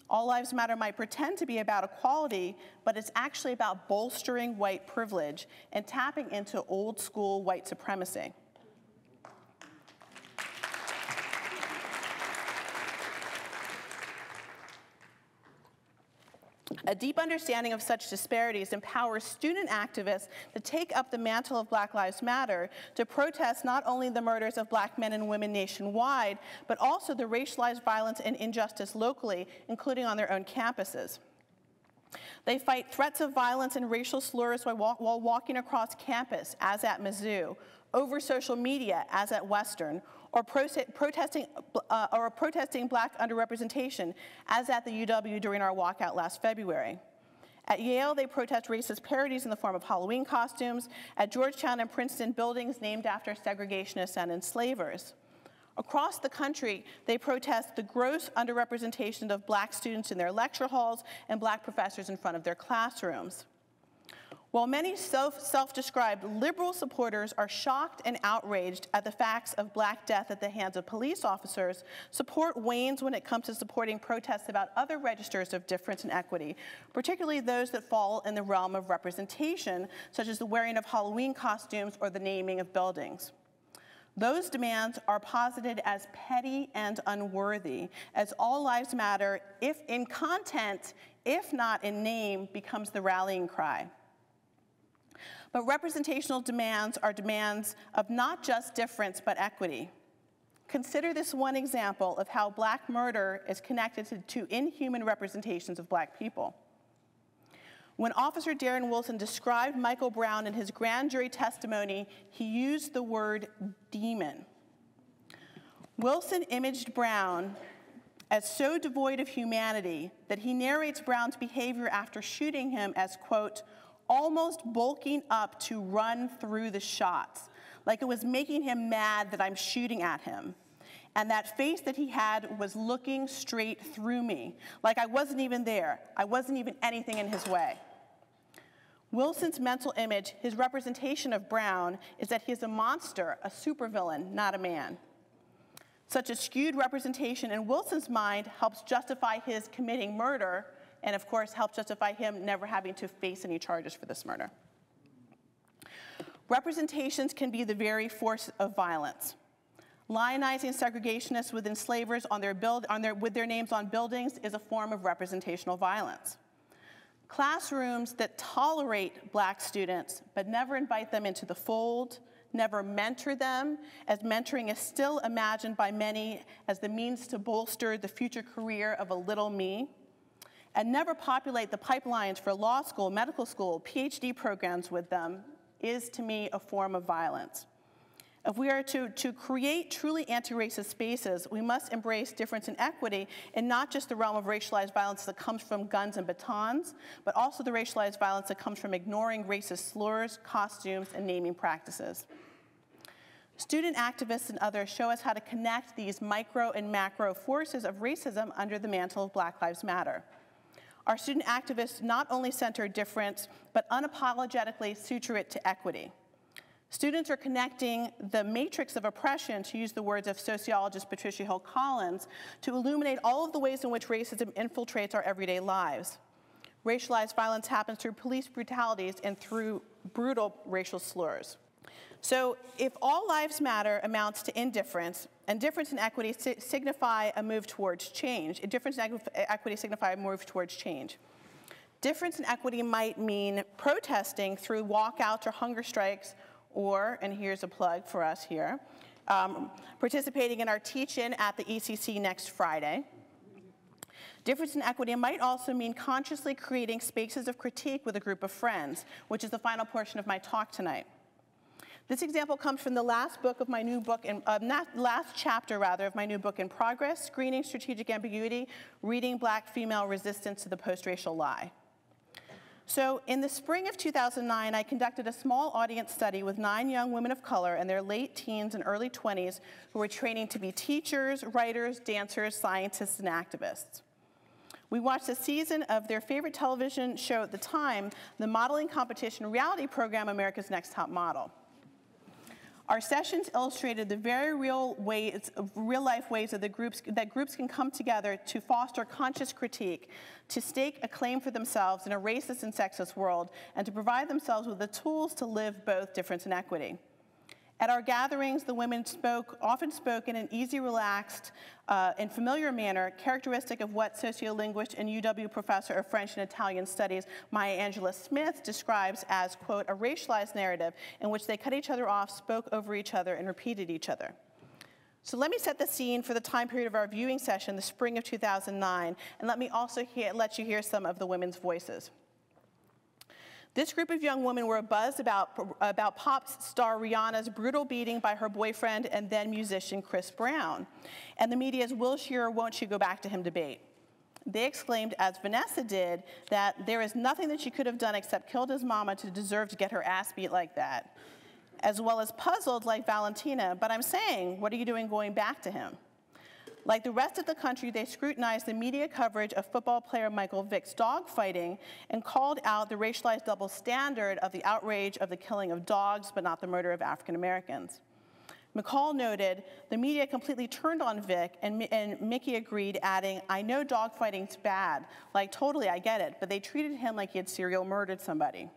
All Lives Matter might pretend to be about equality, but it's actually about bolstering white privilege and tapping into old school white supremacy. A deep understanding of such disparities empowers student activists to take up the mantle of Black Lives Matter to protest not only the murders of black men and women nationwide, but also the racialized violence and injustice locally, including on their own campuses. They fight threats of violence and racial slurs while walking across campus, as at Mizzou, over social media, as at Western, or protesting, uh, or protesting black underrepresentation, as at the UW during our walkout last February. At Yale, they protest racist parodies in the form of Halloween costumes. At Georgetown and Princeton, buildings named after segregationists and enslavers. Across the country, they protest the gross underrepresentation of black students in their lecture halls and black professors in front of their classrooms. While many self-described liberal supporters are shocked and outraged at the facts of black death at the hands of police officers, support wanes when it comes to supporting protests about other registers of difference and equity, particularly those that fall in the realm of representation, such as the wearing of Halloween costumes or the naming of buildings. Those demands are posited as petty and unworthy, as all lives matter if in content, if not in name, becomes the rallying cry. But representational demands are demands of not just difference, but equity. Consider this one example of how black murder is connected to, inhuman representations of black people. When Officer Darren Wilson described Michael Brown in his grand jury testimony, he used the word demon. Wilson imaged Brown as so devoid of humanity that he narrates Brown's behavior after shooting him as, quote, almost bulking up to run through the shots, like it was making him mad that I'm shooting at him. And that face that he had was looking straight through me, like I wasn't even there. I wasn't even anything in his way. Wilson's mental image, his representation of Brown, is that he is a monster, a supervillain, not a man. Such a skewed representation in Wilson's mind helps justify his committing murder, and of course, helps justify him never having to face any charges for this murder. Representations can be the very force of violence. Lionizing segregationists with enslavers on their build, on their, with their names on buildings is a form of representational violence. Classrooms that tolerate black students but never invite them into the fold, never mentor them, as mentoring is still imagined by many as the means to bolster the future career of a little me, and never populate the pipelines for law school, medical school, PhD programs with them, is to me a form of violence. If we are to, to create truly anti-racist spaces, we must embrace difference and equity in not just the realm of racialized violence that comes from guns and batons, but also the racialized violence that comes from ignoring racist slurs, costumes, and naming practices. Student activists and others show us how to connect these micro and macro forces of racism under the mantle of Black Lives Matter. Our student activists not only center difference, but unapologetically suture it to equity. Students are connecting the matrix of oppression, to use the words of sociologist Patricia Hill Collins, to illuminate all of the ways in which racism infiltrates our everyday lives. Racialized violence happens through police brutalities and through brutal racial slurs. So if all lives matter amounts to indifference, and difference in equity si signify a move towards change, A difference in equity signify a move towards change. Difference in equity might mean protesting through walkouts or hunger strikes or, and here's a plug for us here, um, participating in our teach-in at the ECC next Friday. Difference in equity might also mean consciously creating spaces of critique with a group of friends, which is the final portion of my talk tonight. This example comes from the last book of my new book, in, uh, last chapter rather, of my new book in progress, Screening Strategic Ambiguity, Reading Black Female Resistance to the Post-Racial Lie. So in the spring of 2009, I conducted a small audience study with nine young women of color in their late teens and early 20s who were training to be teachers, writers, dancers, scientists, and activists. We watched a season of their favorite television show at the time, the modeling competition reality program America's Next Top Model. Our sessions illustrated the very real ways, real life ways that, the groups, that groups can come together to foster conscious critique, to stake a claim for themselves in a racist and sexist world, and to provide themselves with the tools to live both difference and equity. At our gatherings, the women spoke, often spoke in an easy, relaxed, uh, and familiar manner, characteristic of what sociolinguist and UW professor of French and Italian studies, Maya Angela Smith, describes as, quote, a racialized narrative in which they cut each other off, spoke over each other, and repeated each other. So let me set the scene for the time period of our viewing session, the spring of 2009, and let me also hear, let you hear some of the women's voices. This group of young women were buzzed about, about pop star Rihanna's brutal beating by her boyfriend and then musician Chris Brown, and the media's will she or won't she go back to him debate. They exclaimed, as Vanessa did, that there is nothing that she could have done except killed his mama to deserve to get her ass beat like that, as well as puzzled like Valentina, but I'm saying, what are you doing going back to him? Like the rest of the country, they scrutinized the media coverage of football player Michael Vick's dogfighting and called out the racialized double standard of the outrage of the killing of dogs, but not the murder of African Americans. McCall noted, the media completely turned on Vick, and, and Mickey agreed, adding, I know dogfighting's bad. Like, totally, I get it, but they treated him like he had serial murdered somebody.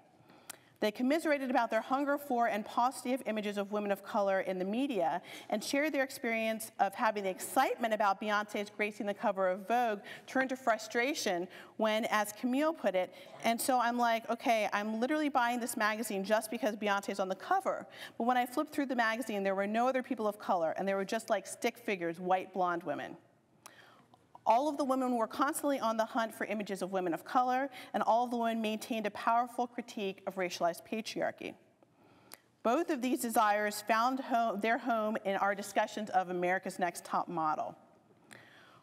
They commiserated about their hunger for and paucity of images of women of color in the media and shared their experience of having the excitement about Beyonce's gracing the cover of Vogue turn to frustration when, as Camille put it, and so I'm like, okay, I'm literally buying this magazine just because Beyonce's on the cover. But when I flipped through the magazine, there were no other people of color, and they were just like stick figures, white blonde women. All of the women were constantly on the hunt for images of women of color, and all of the women maintained a powerful critique of racialized patriarchy. Both of these desires found home, their home in our discussions of America's Next Top Model.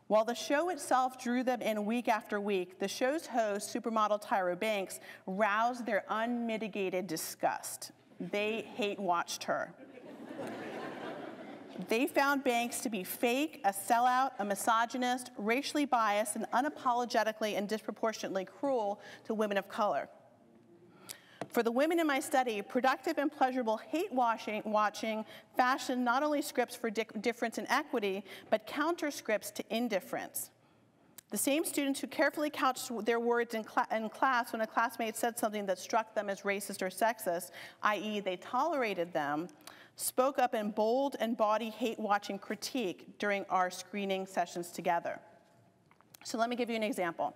While the show itself drew them in week after week, the show's host, supermodel Tyra Banks, roused their unmitigated disgust. They hate watched her. They found Banks to be fake, a sellout, a misogynist, racially biased, and unapologetically and disproportionately cruel to women of color. For the women in my study, productive and pleasurable hate watching, watching fashioned not only scripts for di difference and equity, but counter scripts to indifference. The same students who carefully couched their words in, cl in, class when a classmate said something that struck them as racist or sexist, i.e., they tolerated them, spoke up in bold and body hate watching critique during our screening sessions together. So let me give you an example.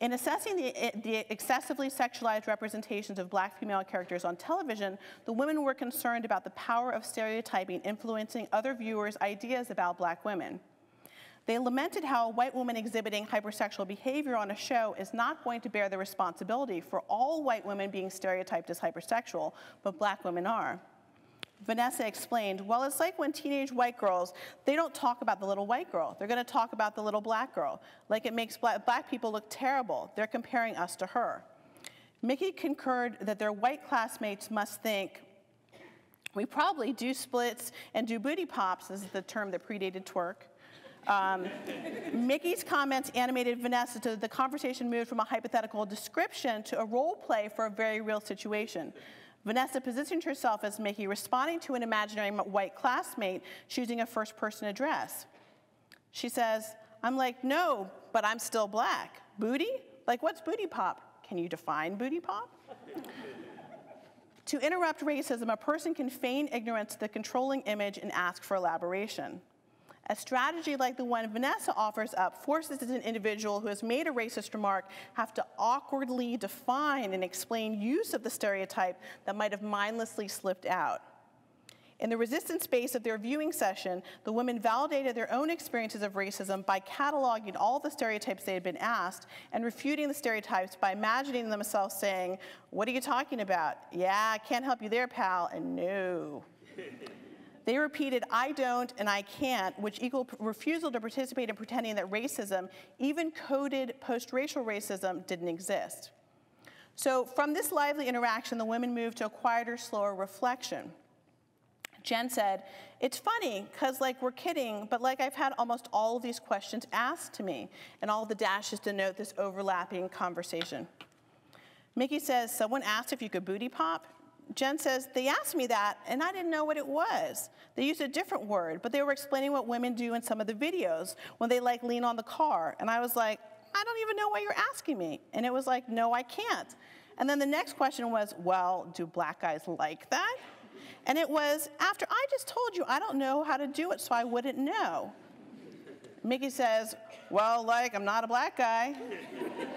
In assessing the, eh, the, excessively sexualized representations of black female characters on television, the women were concerned about the power of stereotyping influencing other viewers' ideas about black women. They lamented how a white woman exhibiting hypersexual behavior on a show is not going to bear the responsibility for all white women being stereotyped as hypersexual, but black women are. Vanessa explained, well, it's like when teenage white girls, they don't talk about the little white girl. They're going to talk about the little black girl. Like it makes black, black people look terrible. They're comparing us to her. Mickey concurred that their white classmates must think, we probably do splits and do booty pops, this is the term that predated twerk. Um, Mickey's comments animated Vanessa to the conversation moved from a hypothetical description to a role play for a very real situation. Vanessa positioned herself as Mickey, responding to an imaginary white classmate choosing a first person address. She says, I'm like, no, but I'm still black. Booty? Like, what's booty pop? Can you define booty pop? to interrupt racism, a person can feign ignorance to the controlling image and ask for elaboration. A strategy like the one Vanessa offers up forces an individual who has made a racist remark have to awkwardly define and explain use of the stereotype that might have mindlessly slipped out. In the resistance space of their viewing session, the women validated their own experiences of racism by cataloging all the stereotypes they had been asked and refuting the stereotypes by imagining themselves saying, What are you talking about? Yeah, I can't help you there, pal, and no. They repeated, I don't and I can't, which equal refusal to participate in pretending that racism, even coded post-racial racism, didn't exist. So from this lively interaction, the women moved to a quieter, slower reflection. Jen said, it's funny, because like we're kidding, but like I've had almost all of these questions asked to me, and all the dashes denote this overlapping conversation. Mickey says, someone asked if you could booty pop. Jen says, they asked me that, and I didn't know what it was. They used a different word, but they were explaining what women do in some of the videos when they like lean on the car. And I was like, I don't even know why you're asking me. And it was like, no, I can't. And then the next question was, well, do black guys like that? And it was, after I just told you I don't know how to do it, so I wouldn't know. Mickey says, well, like, I'm not a black guy.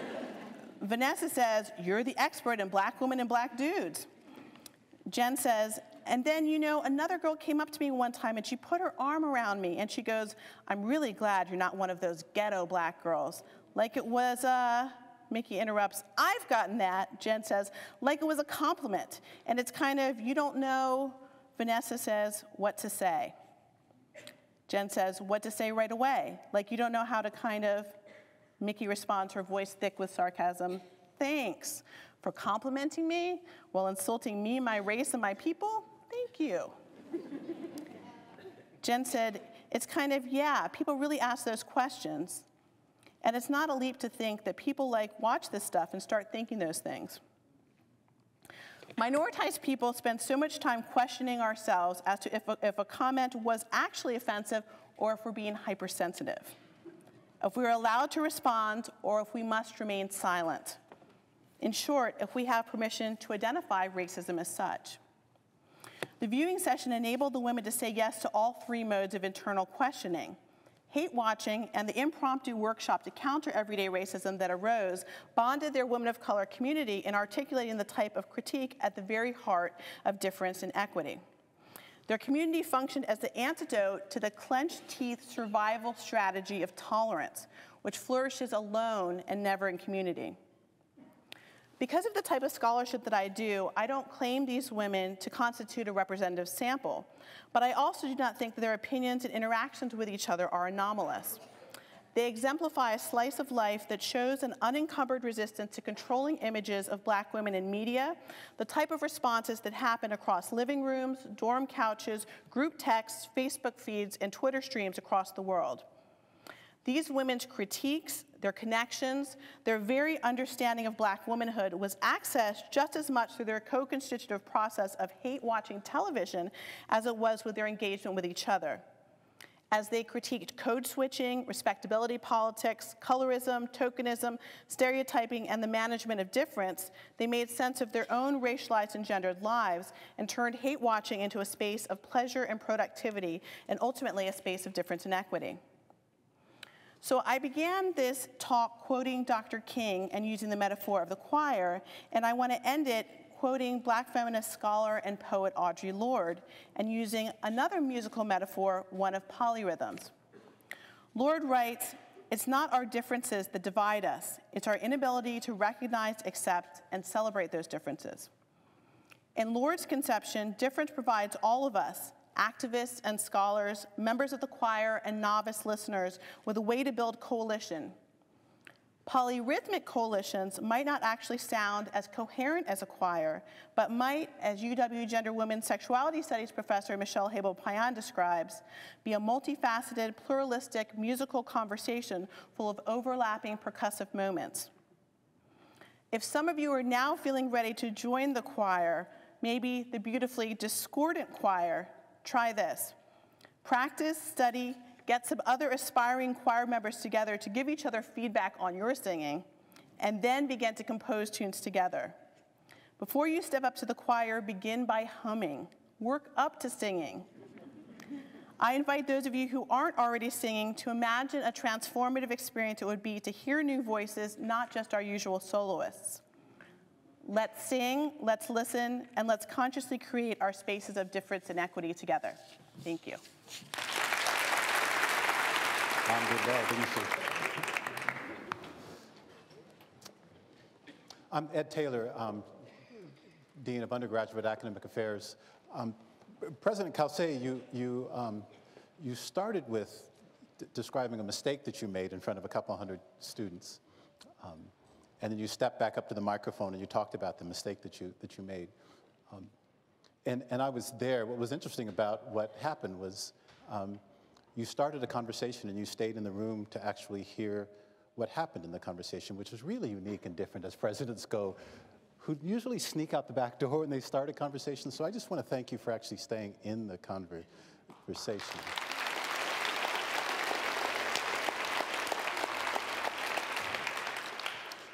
Vanessa says, you're the expert in black women and black dudes. Jen says, and then, you know, another girl came up to me one time and she put her arm around me and she goes, I'm really glad you're not one of those ghetto black girls. Like it was, uh, Mickey interrupts, I've gotten that, Jen says, like it was a compliment. And it's kind of, you don't know, Vanessa says, what to say. Jen says, what to say right away. Like you don't know how to kind of, Mickey responds, her voice thick with sarcasm, thanks for complimenting me while insulting me, my race, and my people? Thank you. Jen said, it's kind of, yeah, people really ask those questions. And it's not a leap to think that people like watch this stuff and start thinking those things. Minoritized people spend so much time questioning ourselves as to if a, if a comment was actually offensive or if we're being hypersensitive, if we're allowed to respond or if we must remain silent. In short, if we have permission to identify racism as such. The viewing session enabled the women to say yes to all three modes of internal questioning. Hate watching and the impromptu workshop to counter everyday racism that arose bonded their women of color community in articulating the type of critique at the very heart of difference and equity. Their community functioned as the antidote to the clenched teeth survival strategy of tolerance, which flourishes alone and never in community. Because of the type of scholarship that I do, I don't claim these women to constitute a representative sample, but I also do not think that their opinions and interactions with each other are anomalous. They exemplify a slice of life that shows an unencumbered resistance to controlling images of black women in media, the type of responses that happen across living rooms, dorm couches, group texts, Facebook feeds, and Twitter streams across the world. These women's critiques, their connections, their very understanding of black womanhood was accessed just as much through their co-constitutive process of hate-watching television as it was with their engagement with each other. As they critiqued code switching, respectability politics, colorism, tokenism, stereotyping, and the management of difference, they made sense of their own racialized and gendered lives and turned hate watching into a space of pleasure and productivity and ultimately a space of difference and equity. So I began this talk quoting Dr. King and using the metaphor of the choir, and I want to end it quoting black feminist scholar and poet Audre Lorde and using another musical metaphor, one of polyrhythms. Lorde writes, it's not our differences that divide us, it's our inability to recognize, accept, and celebrate those differences. In Lorde's conception, difference provides all of us, activists and scholars, members of the choir, and novice listeners with a way to build coalition. Polyrhythmic coalitions might not actually sound as coherent as a choir, but might, as UW Gender Women Sexuality Studies professor Michelle Habell-Pallán describes, be a multifaceted, pluralistic musical conversation full of overlapping percussive moments. If some of you are now feeling ready to join the choir, maybe the beautifully discordant choir, Try this. Practice, study, get some other aspiring choir members together to give each other feedback on your singing, and then begin to compose tunes together. Before you step up to the choir, begin by humming. Work up to singing. I invite those of you who aren't already singing to imagine a transformative experience it would be to hear new voices, not just our usual soloists. Let's sing, let's listen, and let's consciously create our spaces of difference and equity together. Thank you. I'm Ed Taylor, um, Dean of Undergraduate Academic Affairs. Um, President Cauce, you, you, um, you started with describing a mistake that you made in front of a couple hundred students. Um, and then you stepped back up to the microphone and you talked about the mistake that you, that you made. Um, and, and I was there. What was interesting about what happened was um, you started a conversation and you stayed in the room to actually hear what happened in the conversation, which was really unique and different as presidents go, who usually sneak out the back door when they start a conversation. So I just want to thank you for actually staying in the conversation.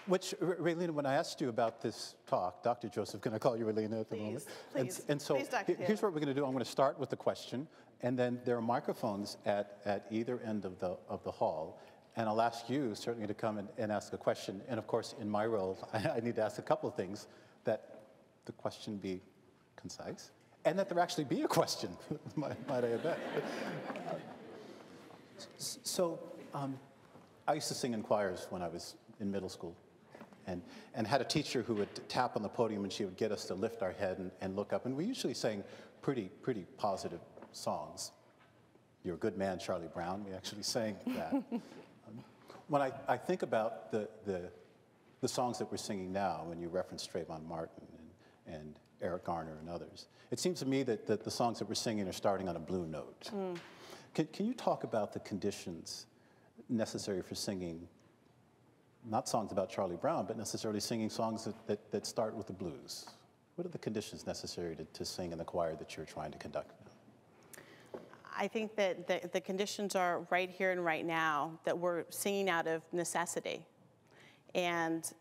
Which, Ralina, when I asked you about this talk, Dr. Joseph, can I call you Ralina at the please, moment? Please, and, and so please, Dr. here's what we're going to do. I'm going to start with the question, and then there are microphones at, at either end of the, of the hall. And I'll ask you certainly to come and, and ask a question. And of course, in my role, I, I need to ask a couple of things that the question be concise and that there actually be a question, might, might I add so um, I used to sing in choirs when I was in middle school and, and had a teacher who would tap on the podium and she would get us to lift our head and, and look up. And we usually sang pretty, pretty positive songs. You're a good man, Charlie Brown. We actually sang that. um, when I, I think about the, the, the songs that we're singing now, when you reference Trayvon Martin and, and Eric Garner and others, it seems to me that, that the songs that we're singing are starting on a blue note. Mm. Can, can you talk about the conditions necessary for singing not songs about Charlie Brown, but necessarily singing songs that, that, that start with the blues. What are the conditions necessary to, to sing in the choir that you're trying to conduct? I think that the, the conditions are right here and right now, that we're singing out of necessity. And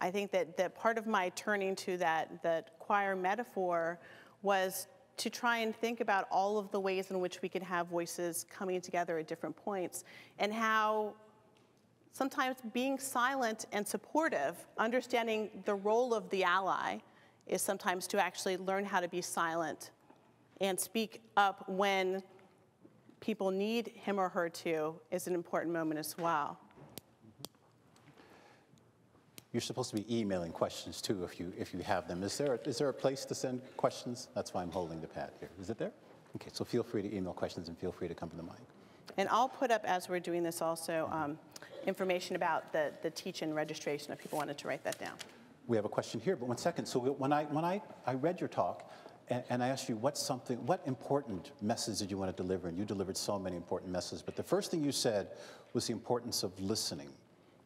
I think that, that part of my turning to that, that choir metaphor was to try and think about all of the ways in which we could have voices coming together at different points and how sometimes being silent and supportive, understanding the role of the ally, is sometimes to actually learn how to be silent and speak up when people need him or her to is an important moment as well. Mm-hmm. You're supposed to be emailing questions too if you, if you have them. Is there, is there a place to send questions? That's why I'm holding the pad here. Is it there? Okay, so feel free to email questions and feel free to come to the mic. And I'll put up, as we're doing this also, um, information about the, the teach-in registration if people wanted to write that down. We have a question here, but one second. So when I, when I, I read your talk, and, and I asked you what something, what important message did you want to deliver? And you delivered so many important messages. But the first thing you said was the importance of listening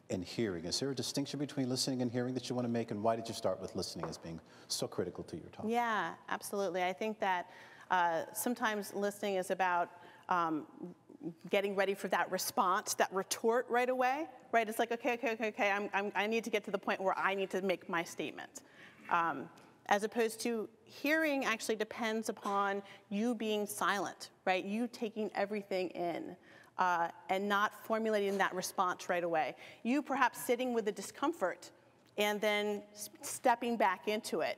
and hearing. Is there a distinction between listening and hearing that you want to make? And why did you start with listening as being so critical to your talk? Yeah, absolutely. I think that uh, sometimes listening is about um, getting ready for that response, that retort right away, right? It's like, okay, okay, okay, okay, I'm, I'm, i need to get to the point where I need to make my statement. Um, as opposed to hearing actually depends upon you being silent, right? You taking everything in. Uh, and not formulating that response right away. You perhaps sitting with the discomfort and then stepping back into it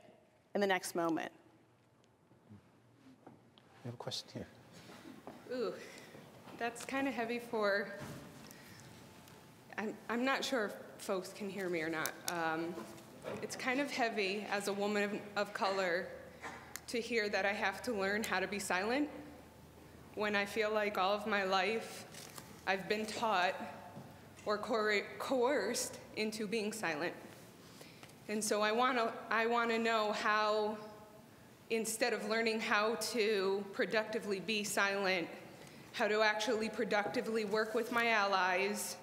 in the next moment. We have a question here. Ooh, that's kind of heavy for. I'm, I'm not sure if folks can hear me or not. Um, it's kind of heavy as a woman of, of color to hear that I have to learn how to be silent when I feel like all of my life I've been taught or coerced into being silent. And so I want to I want to know how instead of learning how to productively be silent, how to actually productively work with my allies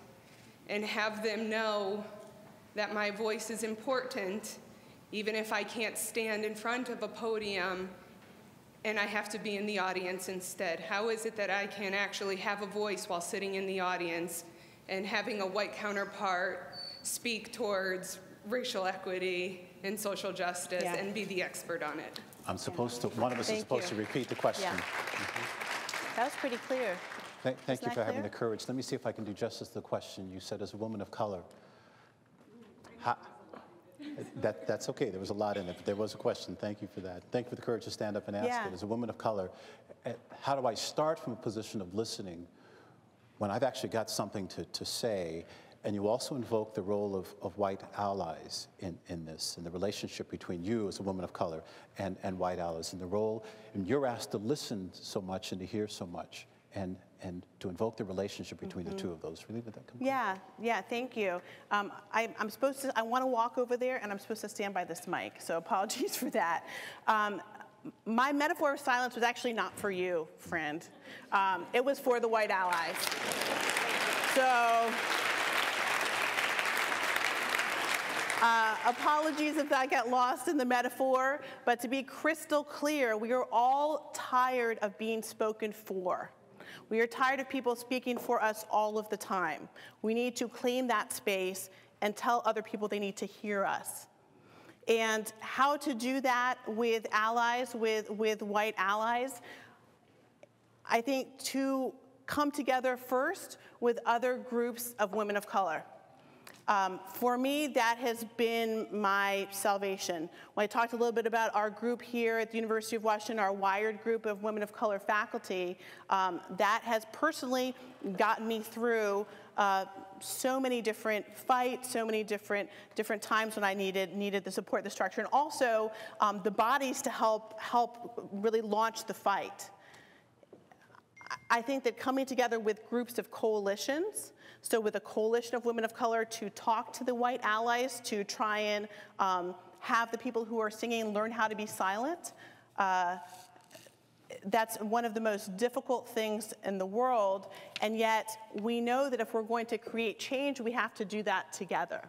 and have them know that my voice is important, even if I can't stand in front of a podium and I have to be in the audience instead? How is it that I can actually have a voice while sitting in the audience and having a white counterpart speak towards racial equity and social justice yeah. and be the expert on it? I'm supposed to, one of us thank is supposed you. to repeat the question. Yeah. Mm-hmm. That was pretty clear. Thank, thank you for clear? having the courage. Let me see if I can do justice to the question. You said, as a woman of color, how, that, that's okay. There was a lot in it, but there was a question. Thank you for that. Thank you for the courage to stand up and ask yeah. it. As a woman of color, eh, how do I start from a position of listening when I've actually got something to, to say? And you also invoke the role of, of white allies in, in this, and the relationship between you as a woman of color and, and white allies, and the role, and you're asked to listen so much and to hear so much and, and to invoke the relationship between mm-hmm. the two of those. Really, did that come? Yeah, yeah, thank you. Um, I, am supposed to, I want to walk over there and I'm supposed to stand by this mic, so apologies for that. Um, my metaphor of silence was actually not for you, friend. Um, it was for the white allies. So, uh, apologies if I got lost in the metaphor, but to be crystal clear, we are all tired of being spoken for. We are tired of people speaking for us all of the time. We need to clean that space and tell other people they need to hear us. And how to do that with allies, with, with white allies, I think to come together first with other groups of women of color. Um, for me, that has been my salvation. When I talked a little bit about our group here at the University of Washington, our wired group of women of color faculty, um, that has personally gotten me through uh, so many different fights, so many different different times when I needed needed the support, the structure, and also um, the bodies to help help really launch the fight. I think that coming together with groups of coalitions so with a coalition of women of color to talk to the white allies to try and um, have the people who are singing learn how to be silent. Uh, that's one of the most difficult things in the world, and yet we know that if we're going to create change, we have to do that together.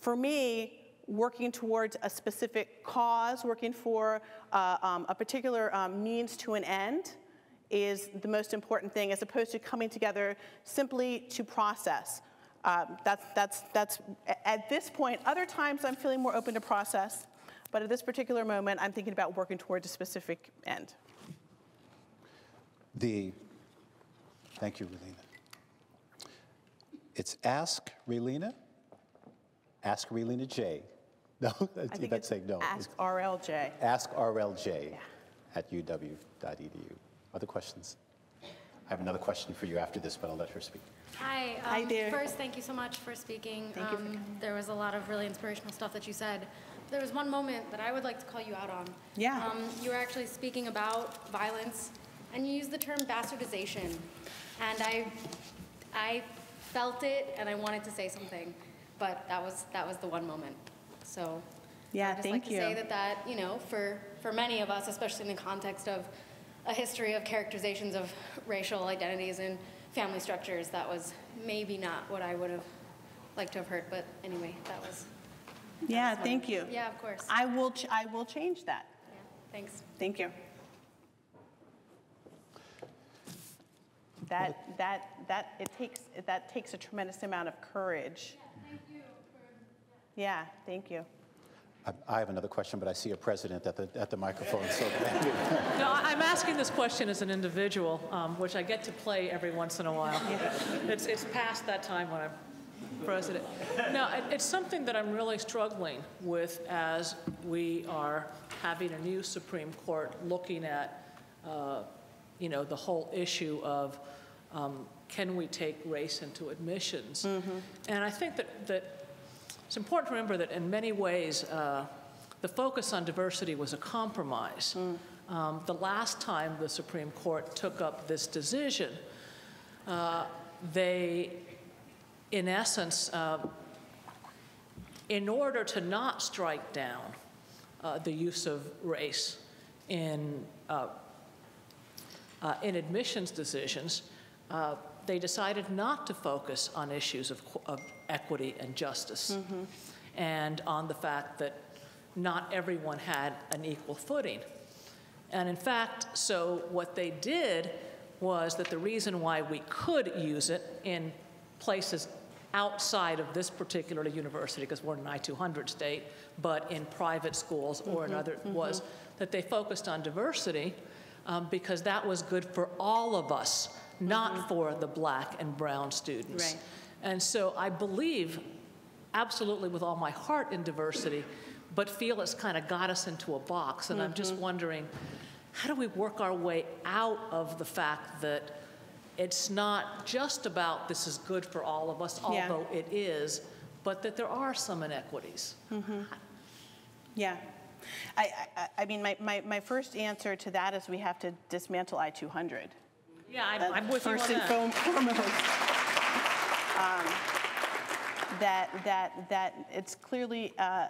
For me, working towards a specific cause, working for uh, um, a particular um, means to an end, is the most important thing as opposed to coming together simply to process. Um, that's, that's, that's, at this point, other times I'm feeling more open to process, but at this particular moment, I'm thinking about working towards a specific end. The, thank you, Ralina. It's Ask Ralina, Ask Ralina J. No, that's saying no. Ask RLJ. Ask RLJ yeah. at uw.edu. Other questions? I have another question for you after this, but I'll let her speak. Hi. Um, Hi there. First, thank you so much for speaking. Thank um, you. there was a lot of really inspirational stuff that you said. There was one moment that I would like to call you out on. Yeah. Um, you were actually speaking about violence and you used the term bastardization. And I, I felt it and I wanted to say something, but that was, that was the one moment. So Yeah, I'd just thank like you. to say that that, you know, for, for many of us, especially in the context of a history of characterizations of racial identities and family structures, that was maybe not what I would have liked to have heard. But anyway, that was, Yeah, thank you. yeah, of course. I will, ch- I will change that. Yeah, thanks. Thank you. That, that, that, it takes, that takes a tremendous amount of courage. Yeah, thank you. I- I have another question, but I see a president at the, at the microphone, so thank you. No, I- I'm asking this question as an individual, um, which I get to play every once in a while. It's, it's past that time when I'm president. No, it- it's something that I'm really struggling with as we are having a new Supreme Court looking at, uh, you know, the whole issue of um, can we take race into admissions? And I think that, that it's important to remember that in many ways, uh, the focus on diversity was a compromise. Um, the last time the Supreme Court took up this decision, uh, they, in essence, uh, in order to not strike down uh, the use of race in, uh, uh, in admissions decisions, uh, they decided not to focus on issues of, of equity and justice. Mm-hmm. And on the fact that not everyone had an equal footing. And in fact, so what they did was that the reason why we could use it in places outside of this particular university, because we're an I-200 state, but in private schools or in mm-hmm. other, mm-hmm. was that they focused on diversity um, because that was good for all of us, not mm-hmm. for the black and brown students. Right. And so I believe absolutely with all my heart in diversity, but feel it's kind of got us into a box. And I'm just mm-hmm. wondering, how do we work our way out of the fact that it's not just about this is good for all of us, Yeah. although it is, but that there are some inequities? Mm-hmm. Yeah. I, I, I mean, my, my, my first answer to that is we have to dismantle I-200. Yeah, I'm, I'm with you on First and that. foremost. Um, That, that, that it's clearly uh,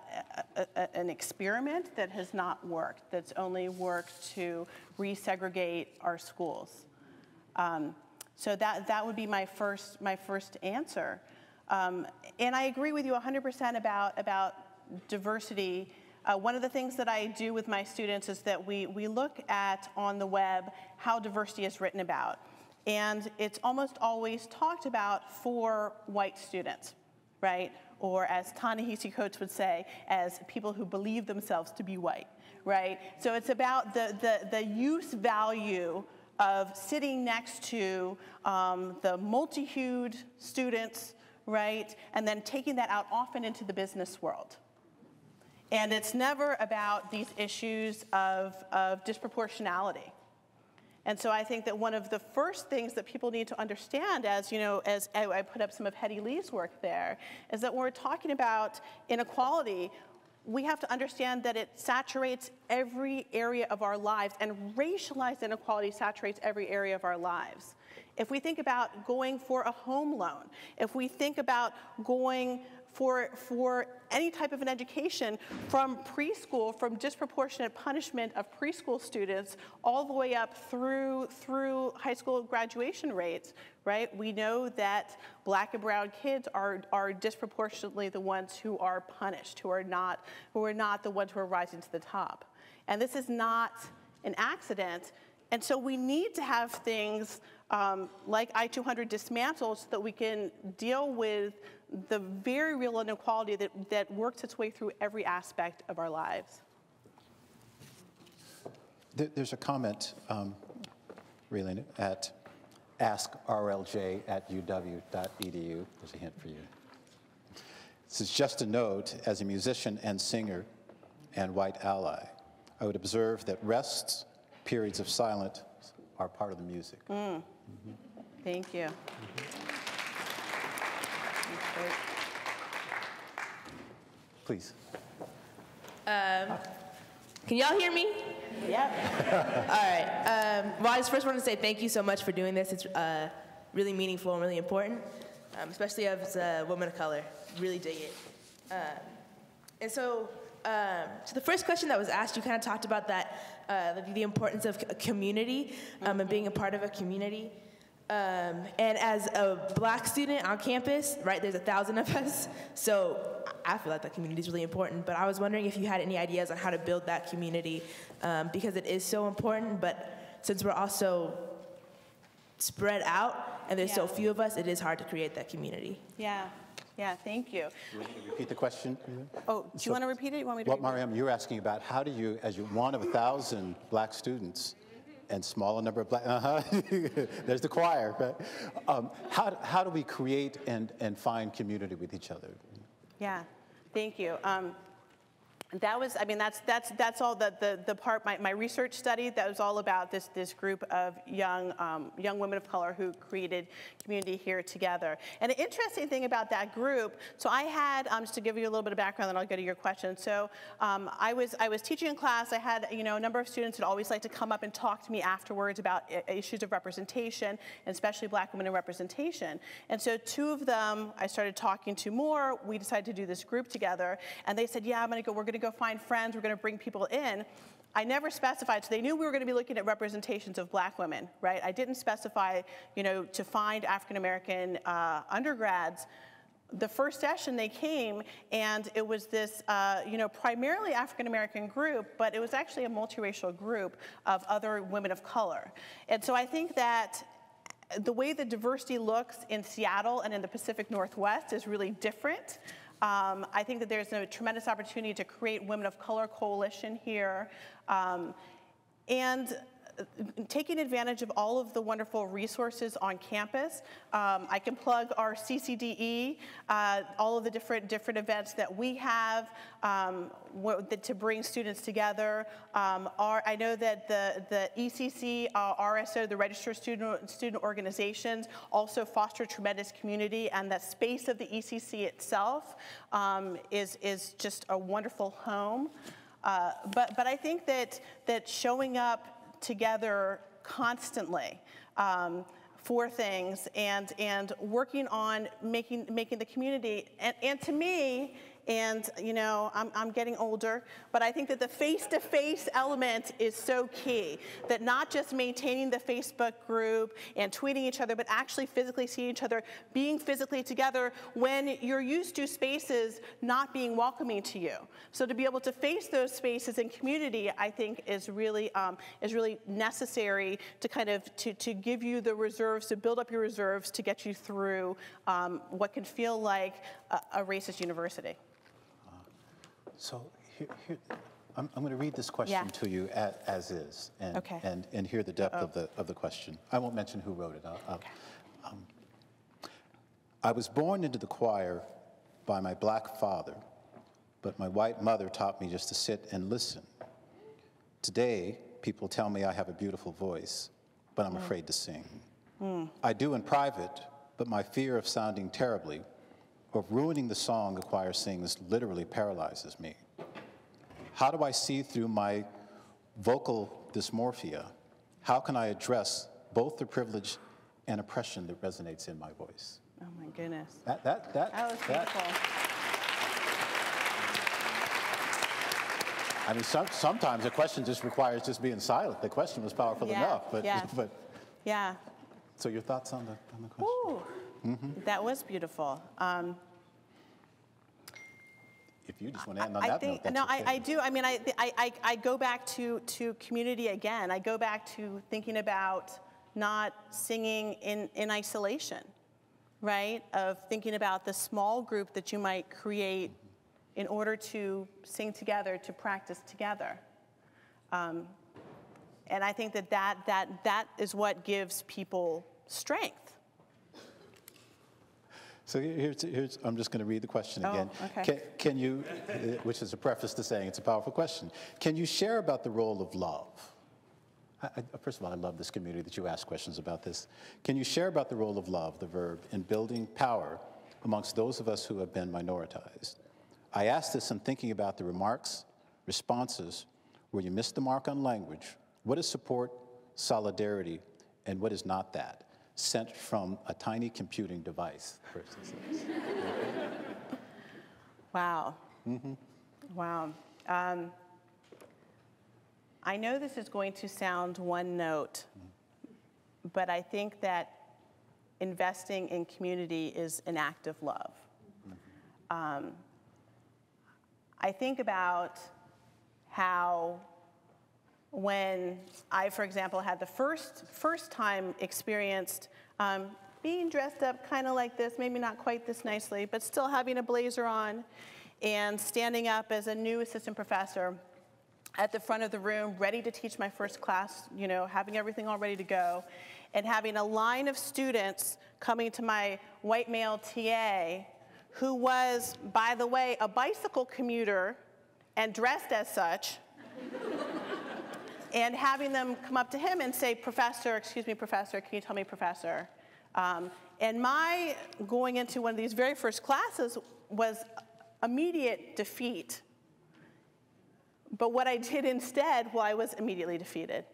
a- a- an experiment that has not worked, that's only worked to resegregate our schools. Um, So that, that would be my first, my first answer. Um, And I agree with you 100% about, about diversity. Uh, One of the things that I do with my students is that we, we look at on the web how diversity is written about. And it's almost always talked about for white students, right? Or as Ta-Nehisi Coates would say, as people who believe themselves to be white, right? So it's about the, the, the use value of sitting next to um, the multi-hued students, right? And then taking that out often into the business world. And it's never about these issues of, of disproportionality. And so I think that one of the first things that people need to understand, as you know, as I put up some of Hetty Lee's work there, is that when we're talking about inequality, we have to understand that it saturates every area of our lives, and racialized inequality saturates every area of our lives. If we think about going for a home loan, if we think about going for, for any type of an education from preschool, from disproportionate punishment of preschool students, all the way up through, through high school graduation rates, right? We know that black and brown kids are, are disproportionately the ones who are punished, who are not, who are not the ones who are rising to the top. And this is not an accident. And so we need to have things um, like I-200 dismantled so that we can deal with the very real inequality that, that works its way through every aspect of our lives. There's a comment, um, Ralina, at askrlj at uw.edu. There's a hint for you. This is just a note, as a musician and singer and white ally, I would observe that rests, periods of silence, are part of the music. Mm. Mm-hmm. Thank you. That's great. Please. Can y'all hear me? Yep. All right. Um, well, I just first want to say thank you so much for doing this. It's uh, really meaningful and really important, um, especially as a woman of color. Really dig it. Uh, and so, um, so the first question that was asked, you kind of talked about that, uh, the, the, importance of community um, and being a part of a community. Um, and as a black student on campus, right, there's a thousand of us, so I feel like that community is really important. But I was wondering if you had any ideas on how to build that community um, because it is so important. But since we're also spread out and there's yeah. so few of us, it is hard to create that community. Yeah. Yeah, thank you. you repeat the question? Oh, do so, you want to repeat it? You want me to What, Mariam, you're asking about how do you, as you one of a thousand black students, and smaller number of black, uh-huh, there's the choir, right? Um, how, how do we create and, and find community with each other? Yeah, thank you. Um, that was, I mean, that's, that's, that's all the, the, the part, my, my research study, that was all about this, this group of young, um, young women of color who created community here together. And an interesting thing about that group, so I had, um, just to give you a little bit of background, then I'll go to your question. So um, I, was, I was teaching in class, I had, you know, a number of students that always like to come up and talk to me afterwards about issues of representation, and especially black women in representation. And so two of them I started talking to more, we decided to do this group together, and they said, yeah, I'm gonna go, we're gonna go find friends, we're going to bring people in. I never specified, so they knew we were going to be looking at representations of black women, right? I didn't specify, you know, to find African American uh, undergrads. The first session they came, and it was this, uh, you know, primarily African American group, but it was actually a multiracial group of other women of color. And so I think that the way the diversity looks in Seattle and in the Pacific Northwest is really different. Um, I think that there's a tremendous opportunity to create Women of Color Coalition here. Um, and taking advantage of all of the wonderful resources on campus. Um, I can plug our CCDE, uh, all of the different different events that we have um, to bring students together. Um, our, I know that the, the ECC, uh, RSO, the Registered Student, Student Organizations, also foster tremendous community, and the space of the ECC itself um, is, is just a wonderful home. Uh, but, but I think that, that showing up together constantly um, for things and, and working on making, making the community, and, and to me, and, you know, I'm, I'm getting older, but I think that the face to face element is so key. That not just maintaining the Facebook group and tweeting each other, but actually physically seeing each other, being physically together when you're used to spaces not being welcoming to you. So to be able to face those spaces in community, I think is really, um, is really necessary to kind of, to, to give you the reserves, to build up your reserves to get you through um, what can feel like a, a racist university. So here, here I'm, I'm, going to read this question yeah. to you as, as is, and, okay. and, and hear the depth of the, of the question. I won't mention who wrote it. I'll, I'll, okay. um, I was born into the choir by my black father, but my white mother taught me just to sit and listen. Today, people tell me I have a beautiful voice, but I'm mm. afraid to sing. Mm. I do in private, but my fear of sounding terribly of ruining the song the choir sings literally paralyzes me. How do I see through my vocal dysmorphia? How can I address both the privilege and oppression that resonates in my voice? Oh my goodness. That, that, that, that was beautiful. I mean, some, sometimes a question just requires just being silent. The question was powerful yeah, enough, but, yeah. but yeah. So your thoughts on the on the question? Ooh. Mm-hmm. That was beautiful. Um, if you just want to end on I that think, note, no, okay. I, I, do. I mean, I, I, I go back to, to community again. I go back to thinking about not singing in, in isolation, right? Of thinking about the small group that you might create in order to sing together, to practice together. Um, and I think that, that that that is what gives people strength so here's, here's I'm just going to read the question oh, again. Okay. Can, can you, uh, which is a preface to saying it's a powerful question, can you share about the role of love? I, I, first of all, I love this community that you ask questions about this. Can you share about the role of love, the verb, in building power amongst those of us who have been minoritized? I ask this in thinking about the remarks, responses, where you missed the mark on language. What is support solidarity, and what is not that, sent from a tiny computing device. Wow. Mm-hmm. Wow. Um, I know this is going to sound one note, but I think that investing in community is an act of love. Um, I think about how when I, for example, had the first, first time experienced um, being dressed up kind of like this, maybe not quite this nicely, but still having a blazer on and standing up as a new assistant professor at the front of the room, ready to teach my first class, you know, having everything all ready to go, and having a line of students coming to my white male TA who was, by the way, a bicycle commuter and dressed as such, and having them come up to him and say, Professor, excuse me, Professor, can you tell me, Professor? Um, and my going into one of these very first classes was immediate defeat. But what I did instead, well, I was immediately defeated,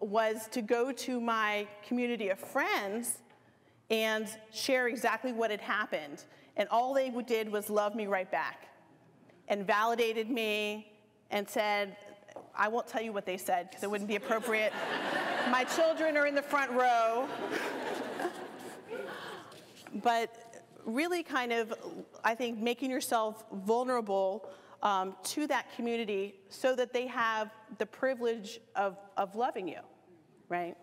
was to go to my community of friends and share exactly what had happened. And all they did was love me right back and validated me and said, I won't tell you what they said because it wouldn't be appropriate. My children are in the front row. but really, kind of, I think, making yourself vulnerable um, to that community so that they have the privilege of, of loving you, right?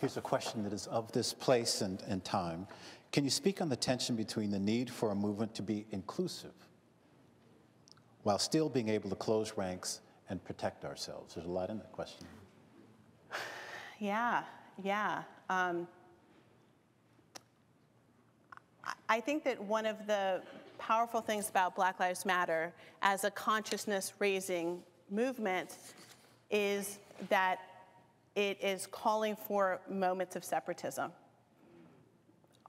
Here's a question that is of this place and, and time. Can you speak on the tension between the need for a movement to be inclusive while still being able to close ranks and protect ourselves? There's a lot in that question. Yeah, yeah. Um, I think that one of the powerful things about Black Lives Matter as a consciousness raising movement is that it is calling for moments of separatism.